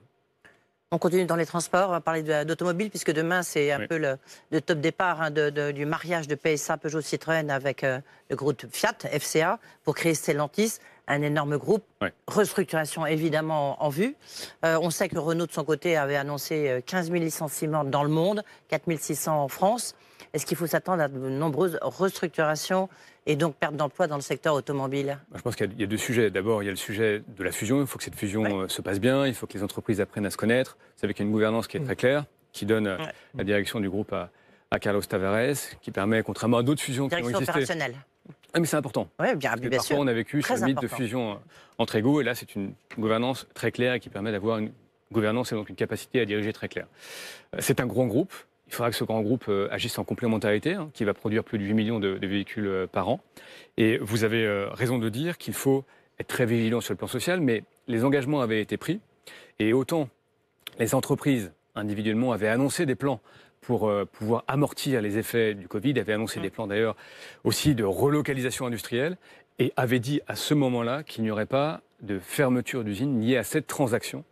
On continue dans les transports, on va parler d'automobile, puisque demain, c'est un peu le, top départ hein, du mariage de PSA Peugeot Citroën avec euh, le groupe Fiat, FCA, pour créer Stellantis, un énorme groupe. Restructuration évidemment en, vue. Euh, on sait que Renault, de son côté, avait annoncé 15 euh, 000 licenciements dans le monde, 4 600 en France. Est-ce qu'il faut s'attendre à de nombreuses restructurations et donc perte d'emploi dans le secteur automobile? Je pense qu'il y, a deux sujets. D'abord, il y a le sujet de la fusion. Il faut que cette fusion euh, se passe bien. Il faut que les entreprises apprennent à se connaître. Vous savez qu'il y a une gouvernance qui est très mm. claire, qui donne euh, la direction du groupe à, Carlos Tavares, qui permet, contrairement à d'autres fusions qui ont existé... opérationnelle. Ah, mais c'est important. Oui, bien, Parce que parfois, on a vécu ce mythe de fusion euh, entre égaux, et là, c'est une gouvernance très claire et qui permet d'avoir une gouvernance et donc une capacité à diriger très claire. C'est un grand groupe il faudra que ce grand groupe euh, agisse en complémentarité, hein, qui va produire plus de 8 millions de, véhicules euh, par an. Et vous avez euh, raison de dire qu'il faut être très vigilant sur le plan social, mais les engagements avaient été pris. Et autant les entreprises individuellement avaient annoncé des plans pour pouvoir amortir les effets du Covid, avaient annoncé des plans d'ailleurs aussi de relocalisation industrielle, et avaient dit à ce moment-là qu'il n'y aurait pas de fermeture d'usine liée à cette transaction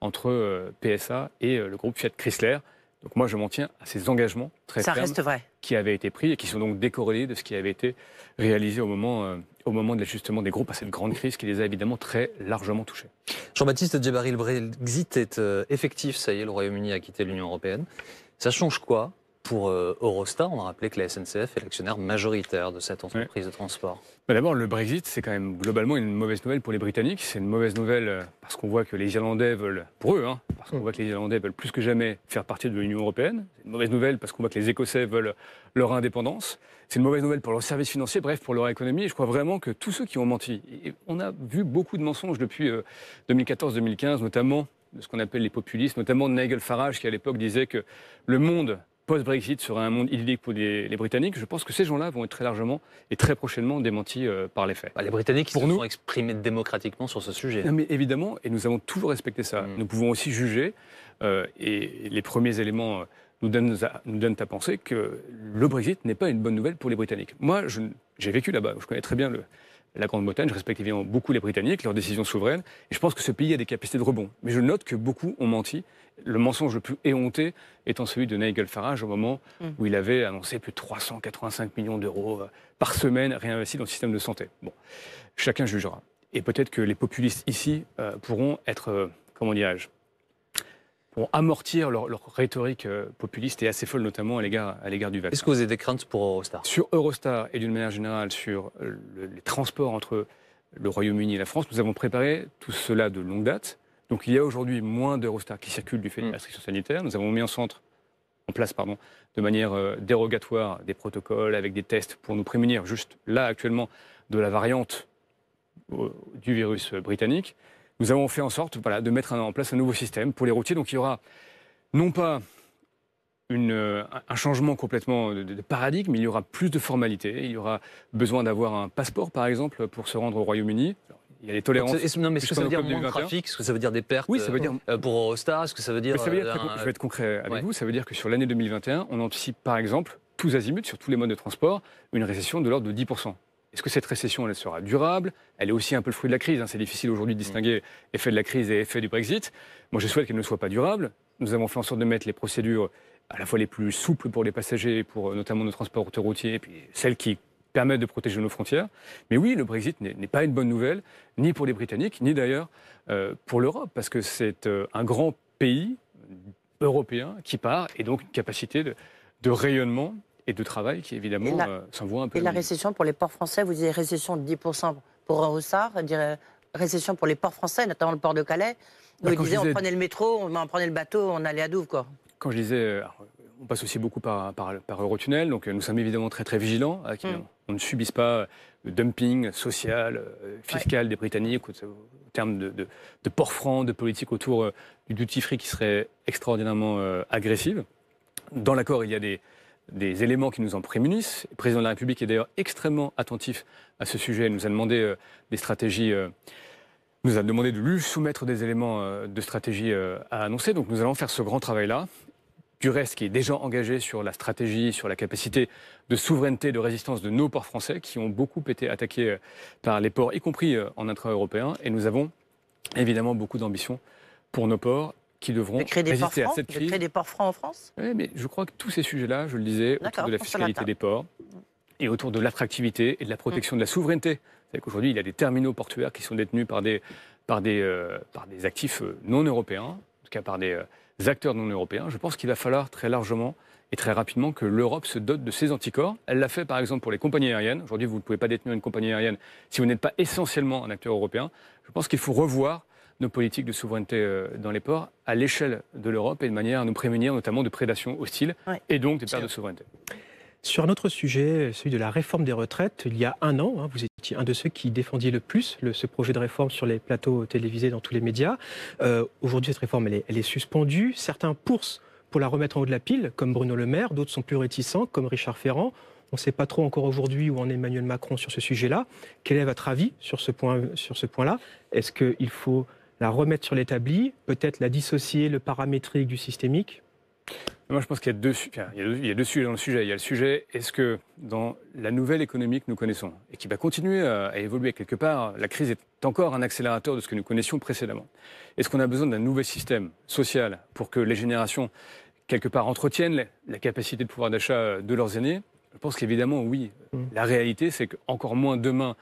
entre PSA et le groupe Fiat Chrysler. Donc moi, je m'en tiens à ces engagements très Ça reste vrai. qui avaient été pris et qui sont donc décorrélés de ce qui avait été réalisé au moment, euh, au moment de l'ajustement des groupes à cette grande crise qui les a évidemment très largement touchés. Jean-Baptiste Djebari, le Brexit est euh, effectif, ça y est, le Royaume-Uni a quitté l'Union européenne. Ça change quoi pour euh, Eurostar, on a rappelé que la SNCF est l'actionnaire majoritaire de cette entreprise de transport. D'abord, le Brexit, c'est quand même globalement une mauvaise nouvelle pour les Britanniques. C'est une mauvaise nouvelle euh, parce qu'on voit que les Irlandais veulent, pour eux, hein, parce qu'on voit que les Irlandais veulent plus que jamais faire partie de l'Union européenne. C'est une mauvaise nouvelle parce qu'on voit que les Écossais veulent leur indépendance. C'est une mauvaise nouvelle pour leurs services financiers, bref, pour leur économie. Et je crois vraiment que tous ceux qui ont menti, on a vu beaucoup de mensonges depuis 2014-2015, euh, notamment de ce qu'on appelle les populistes, notamment Nigel Farage qui à l'époque disait que le monde post-Brexit sera un monde idyllique pour les, Britanniques, je pense que ces gens-là vont être très largement et très prochainement démentis euh, par les faits. Bah, les Britanniques pour se nous, sont exprimés démocratiquement sur ce sujet. mais évidemment, et nous avons toujours respecté ça. Mm. Nous pouvons aussi juger, euh, et les premiers éléments euh, nous donnent, à, nous donnent à penser que le Brexit n'est pas une bonne nouvelle pour les Britanniques. Moi, j'ai vécu là-bas, je connais très bien le, la Grande-Bretagne. Je respecte évidemment beaucoup les Britanniques, leurs décisions souveraines. Et je pense que ce pays a des capacités de rebond. Mais je note que beaucoup ont menti. Le mensonge le plus éhonté étant celui de Nigel Farage au moment où il avait annoncé plus de 385 millions d'euros euh, par semaine réinvestis dans le système de santé. Bon, chacun jugera. et peut-être que les populistes ici pourront être, comment dirais-je, amortir leur, rhétorique euh, populiste et assez folle, notamment à l'égard, du vaccin. Est-ce que vous avez des craintes pour Eurostar? Sur Eurostar et d'une manière générale sur euh, les transports entre le Royaume-Uni et la France, nous avons préparé tout cela de longue date. Donc il y a aujourd'hui moins d'Eurostar qui circulent du fait des mm. restrictions sanitaires. Nous avons mis en, centre, en place pardon, de manière euh, dérogatoire des protocoles avec des tests pour nous prémunir juste là actuellement de la variante du virus britannique nous avons fait en sorte voilà, de mettre en place un nouveau système pour les routiers. Donc il y aura non pas une, un changement complètement de, paradigme, mais il y aura plus de formalités. Il y aura besoin d'avoir un passeport, par exemple, pour se rendre au Royaume-Uni. Il y a des tolérances. non, mais est-ce que ça veut dire moins de trafic? Est-ce que ça veut dire des pertes oui, ça veut dire... Euh, pour Eurostar? Est-ce que ça veut dire. Ça veut dire euh, Je vais être concret avec vous. Ça veut dire que sur l'année 2021, on anticipe, par exemple, tous azimuts, sur tous les modes de transport, une récession de l'ordre de 10%. Est-ce que cette récession, elle sera durable? Elle est aussi un peu le fruit de la crise. Hein. C'est difficile aujourd'hui de distinguer effet de la crise et effet du Brexit. Moi, je souhaite qu'elle ne soit pas durable. Nous avons fait en sorte de mettre les procédures à la fois les plus souples pour les passagers, pour euh, notamment nos transports autoroutiers, et puis celles qui permettent de protéger nos frontières. Mais oui, le Brexit n'est pas une bonne nouvelle, ni pour les Britanniques, ni d'ailleurs euh, pour l'Europe, parce que c'est euh, un grand pays européen qui part, et donc une capacité de rayonnement et de travail qui évidemment euh, s'envoie un peu. Et la récession pour les ports français, vous disiez récession de 10% pour Eurostar, récession pour les ports français, notamment le port de Calais. Vous bah, disiez on prenait le métro, on prenait le bateau, on allait à Douvres quoi. Quand je disais, euh, on passe aussi beaucoup par, par, Eurotunnel, donc euh, nous sommes évidemment très très vigilants. à mm. On ne subisse pas le dumping social, fiscal des Britanniques, au, terme de, de, port franc, de politique autour du duty free qui serait extraordinairement agressive. Dans l'accord, il y a des, des éléments qui nous en prémunissent. Le président de la République est d'ailleurs extrêmement attentif à ce sujet. Il nous a demandé euh, des stratégies, euh, nous a demandé de lui soumettre des éléments euh, de stratégie à annoncer. Donc nous allons faire ce grand travail-là. Du reste, qui est déjà engagé sur la stratégie, sur la capacité de souveraineté, de résistance de nos ports français, qui ont beaucoup été attaqués par les ports, y compris en intra-européen. Et nous avons évidemment beaucoup d'ambition pour nos ports qui devront créer des résister à cette crise. créer des ports francs en France? Oui, mais je crois que tous ces sujets-là, je le disais, autour de la fiscalité des ports et autour de l'attractivité et de la protection de la souveraineté. Savez qu'aujourd'hui, il y a des terminaux portuaires qui sont détenus par des, par des, euh, par des actifs euh, non européens, en tout cas par des euh, acteurs non européens. Je pense qu'il va falloir très largement et très rapidement que l'Europe se dote de ses anticorps. Elle l'a fait par exemple pour les compagnies aériennes. Aujourd'hui, vous ne pouvez pas détenir une compagnie aérienne si vous n'êtes pas essentiellement un acteur européen. Je pense qu'il faut revoir nos politiques de souveraineté euh, dans les ports à l'échelle de l'Europe et de manière à nous prémunir notamment de prédations hostiles et donc des pertes de souveraineté. Sur un autre sujet, celui de la réforme des retraites, il y a un an, hein, vous étiez un de ceux qui défendiez le plus ce projet de réforme sur les plateaux télévisés dans tous les médias. Euh, aujourd'hui, cette réforme, elle est, elle est, suspendue. Certains poussent pour la remettre en haut de la pile, comme Bruno Le Maire. D'autres sont plus réticents, comme Richard Ferrand. On ne sait pas trop encore aujourd'hui où en est Emmanuel Macron sur ce sujet-là. Quel est votre avis sur ce point-là? Point Est-ce qu'il faut la remettre sur l'établi, peut-être la dissocier, le paramétrique du systémique moi, je pense qu'il y, a deux, il y a deux sujets dans le sujet. Il y a le sujet, est-ce que dans la nouvelle économie que nous connaissons, et qui va continuer à, évoluer quelque part, la crise est encore un accélérateur de ce que nous connaissions précédemment. Est-ce qu'on a besoin d'un nouvel système social pour que les générations, quelque part, entretiennent la capacité de pouvoir d'achat de leurs aînés? Je pense qu'évidemment, oui. Mmh. La réalité, c'est qu'encore moins demain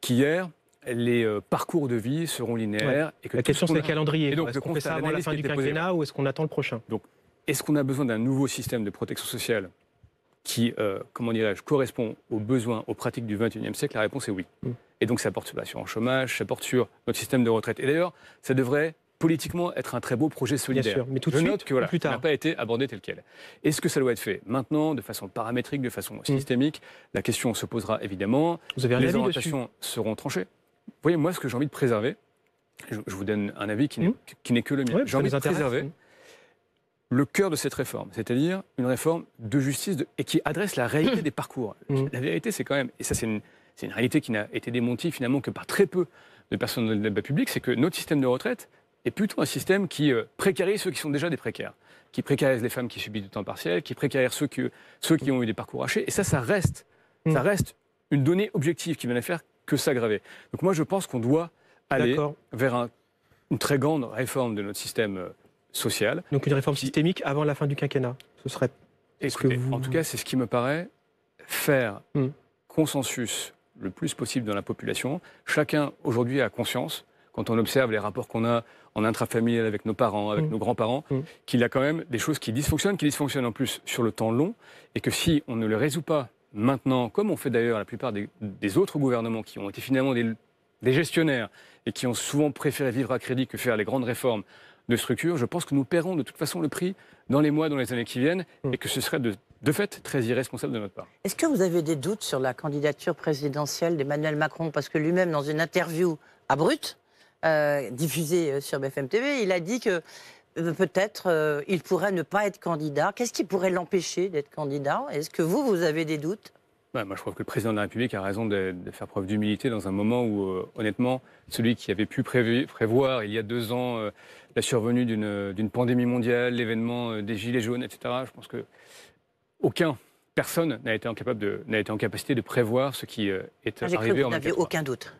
qu'hier, les euh, parcours de vie seront linéaires. Et que la question, c'est le calendrier. Est-ce qu'on fait ça avant la fin du quinquennat ou est-ce qu'on attend le prochain? Donc, est-ce qu'on a besoin d'un nouveau système de protection sociale qui, euh, comment dirais-je, correspond aux besoins, aux pratiques du XXIe siècle? La réponse est oui. Mm. Et donc, ça porte sur l'assurance chômage, ça porte sur notre système de retraite. Et d'ailleurs, ça devrait politiquement être un très beau projet solidaire. Bien sûr, mais tout de Je note que voilà, plus tard. n'a pas été abordé tel quel. Est-ce que ça doit être fait maintenant, de façon paramétrique, de façon mm. systémique? La question se posera évidemment. Vous avez Les orientations seront tranchées. Vous voyez, moi, ce que j'ai envie de préserver, je, vous donne un avis qui n'est mmh. que le mien. j'ai envie de préserver mmh. le cœur de cette réforme, c'est-à-dire une réforme de justice et qui adresse la réalité mmh. des parcours. La vérité, c'est quand même, et ça, c'est une, une, réalité qui n'a été démontie finalement que par très peu de personnes dans le débat public, c'est que notre système de retraite est plutôt un système qui euh, précarise ceux qui sont déjà des précaires, qui précarise les femmes qui subissent du temps partiel, qui précarise ceux qui, ceux qui ont eu des parcours hachés. Et ça, ça reste, ça reste une donnée objective qui vient faire que s'aggraver. Donc moi, je pense qu'on doit aller vers une très grande réforme de notre système euh, social. Donc une réforme systémique avant la fin du quinquennat. Ce serait. En tout cas, c'est ce qui me paraît faire hmm. consensus le plus possible dans la population. Chacun aujourd'hui a conscience, quand on observe les rapports qu'on a en intrafamilial avec nos parents, avec mmh. nos grands-parents, mmh. qu'il y a quand même des choses qui dysfonctionnent, qui dysfonctionnent en plus sur le temps long, et que si on ne les résout pas maintenant, comme on fait d'ailleurs la plupart des, autres gouvernements qui ont été finalement des, gestionnaires et qui ont souvent préféré vivre à crédit que faire les grandes réformes de structure, je pense que nous paierons de toute façon le prix dans les mois, dans les années qui viennent, et que ce serait de, de fait très irresponsable de notre part. Est-ce que vous avez des doutes sur la candidature présidentielle d'Emmanuel Macron? Parce que lui-même, dans une interview à Brut, euh, diffusée euh, sur BFM TV, il a dit que euh, peut-être il pourrait ne pas être candidat. Qu'est-ce qui pourrait l'empêcher d'être candidat? Est-ce que vous, vous avez des doutes? Moi, je crois que le président de la République a raison de, faire preuve d'humilité dans un moment où, honnêtement, celui qui avait pu prévoir il y a deux ans la survenue d'une pandémie mondiale, l'événement des Gilets jaunes, etc., je pense que aucun, personne n'a été, été, en capacité de prévoir ce qui est ah, arrivé en Vous n'avez aucun doute.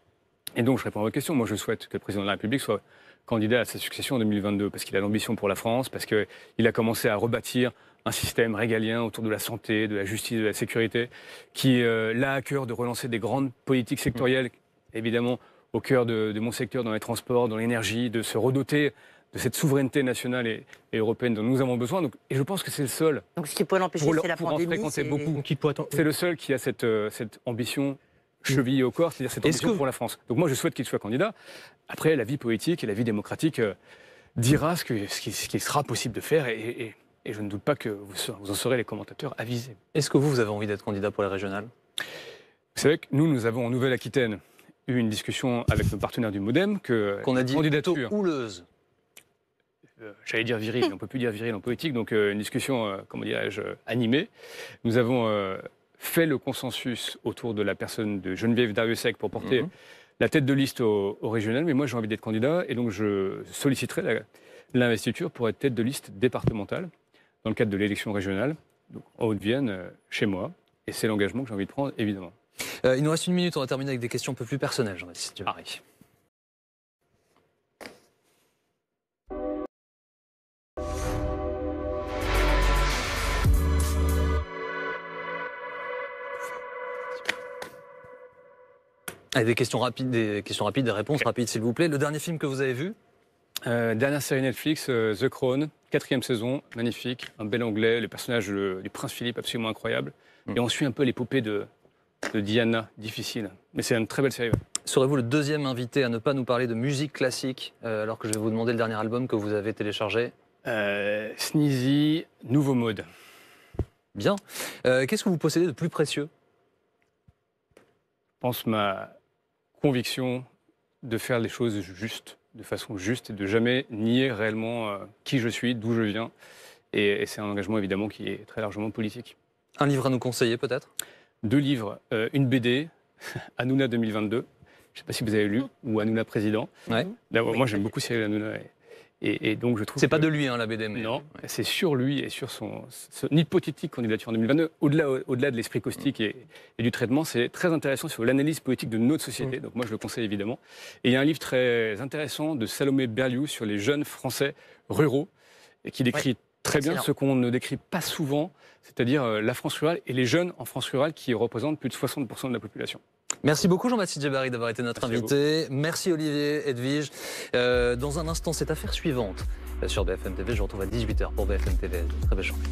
Et donc, je réponds à votre question. Moi, je souhaite que le président de la République soit candidat à sa succession en 2022, parce qu'il a l'ambition pour la France, parce qu'il a commencé à rebâtir un système régalien autour de la santé, de la justice, de la sécurité, qui euh, l'a à cœur de relancer des grandes politiques sectorielles, évidemment au cœur de, mon secteur, dans les transports, dans l'énergie, de se redoter de cette souveraineté nationale et, européenne dont nous avons besoin. Donc, et je pense que c'est le seul. Donc ce qui peut l'empêcher, c'est la pandémie. C'est le seul qui a cette, euh, cette ambition chevillé au corps, c'est-à-dire cette ambition pour la France. Donc moi, je souhaite qu'il soit candidat. Après, la vie politique et la vie démocratique euh, dira ce, que, ce, qui, sera possible de faire et, je ne doute pas que vous, vous en serez les commentateurs avisés. Est-ce que vous, vous avez envie d'être candidat pour les régionales Vous savez que nous, nous avons en Nouvelle-Aquitaine eu une discussion avec nos partenaires du MoDem que qu'on a dit candidature houleuse. Euh, j'allais dire viril, on ne peut plus dire viril en politique, donc euh, une discussion, comment dirais-je, animée. Nous avons fait le consensus autour de la personne de Geneviève Dariussec pour porter mhm. la tête de liste au, régional, mais moi j'ai envie d'être candidat et donc je solliciterai l'investiture pour être tête de liste départementale dans le cadre de l'élection régionale, donc en Haute-Vienne, euh, chez moi. Et c'est l'engagement que j'ai envie de prendre, évidemment. Euh, il nous reste une minute, on va terminer avec des questions un peu plus personnelles, Jean-Baptiste des questions rapides, des questions rapides, des réponses rapides, s'il vous plaît. Le dernier film que vous avez vu? Euh, Dernière série Netflix, euh, The Crown, quatrième saison, magnifique, un bel anglais, le personnage du prince Philippe absolument incroyable. Mm. Et on suit un peu l'épopée de, de Diana, difficile. Mais c'est une très belle série. Serez-vous le deuxième invité à ne pas nous parler de musique classique, euh, alors que je vais vous demander le dernier album que vous avez téléchargé? Sneezy, Nouveau Mode. Bien. Qu'est-ce que vous possédez de plus précieux? Je pense ma, conviction de faire les choses justes, de façon juste, et de jamais nier réellement euh, qui je suis, d'où je viens. Et, c'est un engagement évidemment qui est très largement politique. Un livre à nous conseiller peut-être? Deux livres, euh, une BD, Hanouna 2022. Je ne sais pas si vous avez lu, ou Hanouna Président. Ouais. Moi j'aime beaucoup Cyril Hanouna. Et, donc je trouve. C'est pas de lui hein, la BD, mais non, c'est sur lui et sur son, hypothétique candidature en 2022. Au-delà, au-delà de l'esprit caustique et, du traitement, c'est très intéressant sur l'analyse politique de notre société. Mm. Donc moi je le conseille évidemment. Et il y a un livre très intéressant de Salomé Berliou sur les jeunes Français ruraux et qui décrit très bien ce qu'on ne décrit pas souvent, c'est-à-dire euh, la France rurale et les jeunes en France rurale qui représentent plus de 60% de la population. Merci beaucoup Jean-Baptiste Djebari d'avoir été notre invité. Merci Olivier Edwige. Euh, dans un instant, cette affaire suivante euh, sur BFM TV. Je vous retrouve à 18h pour BFM TV. Très belle journée.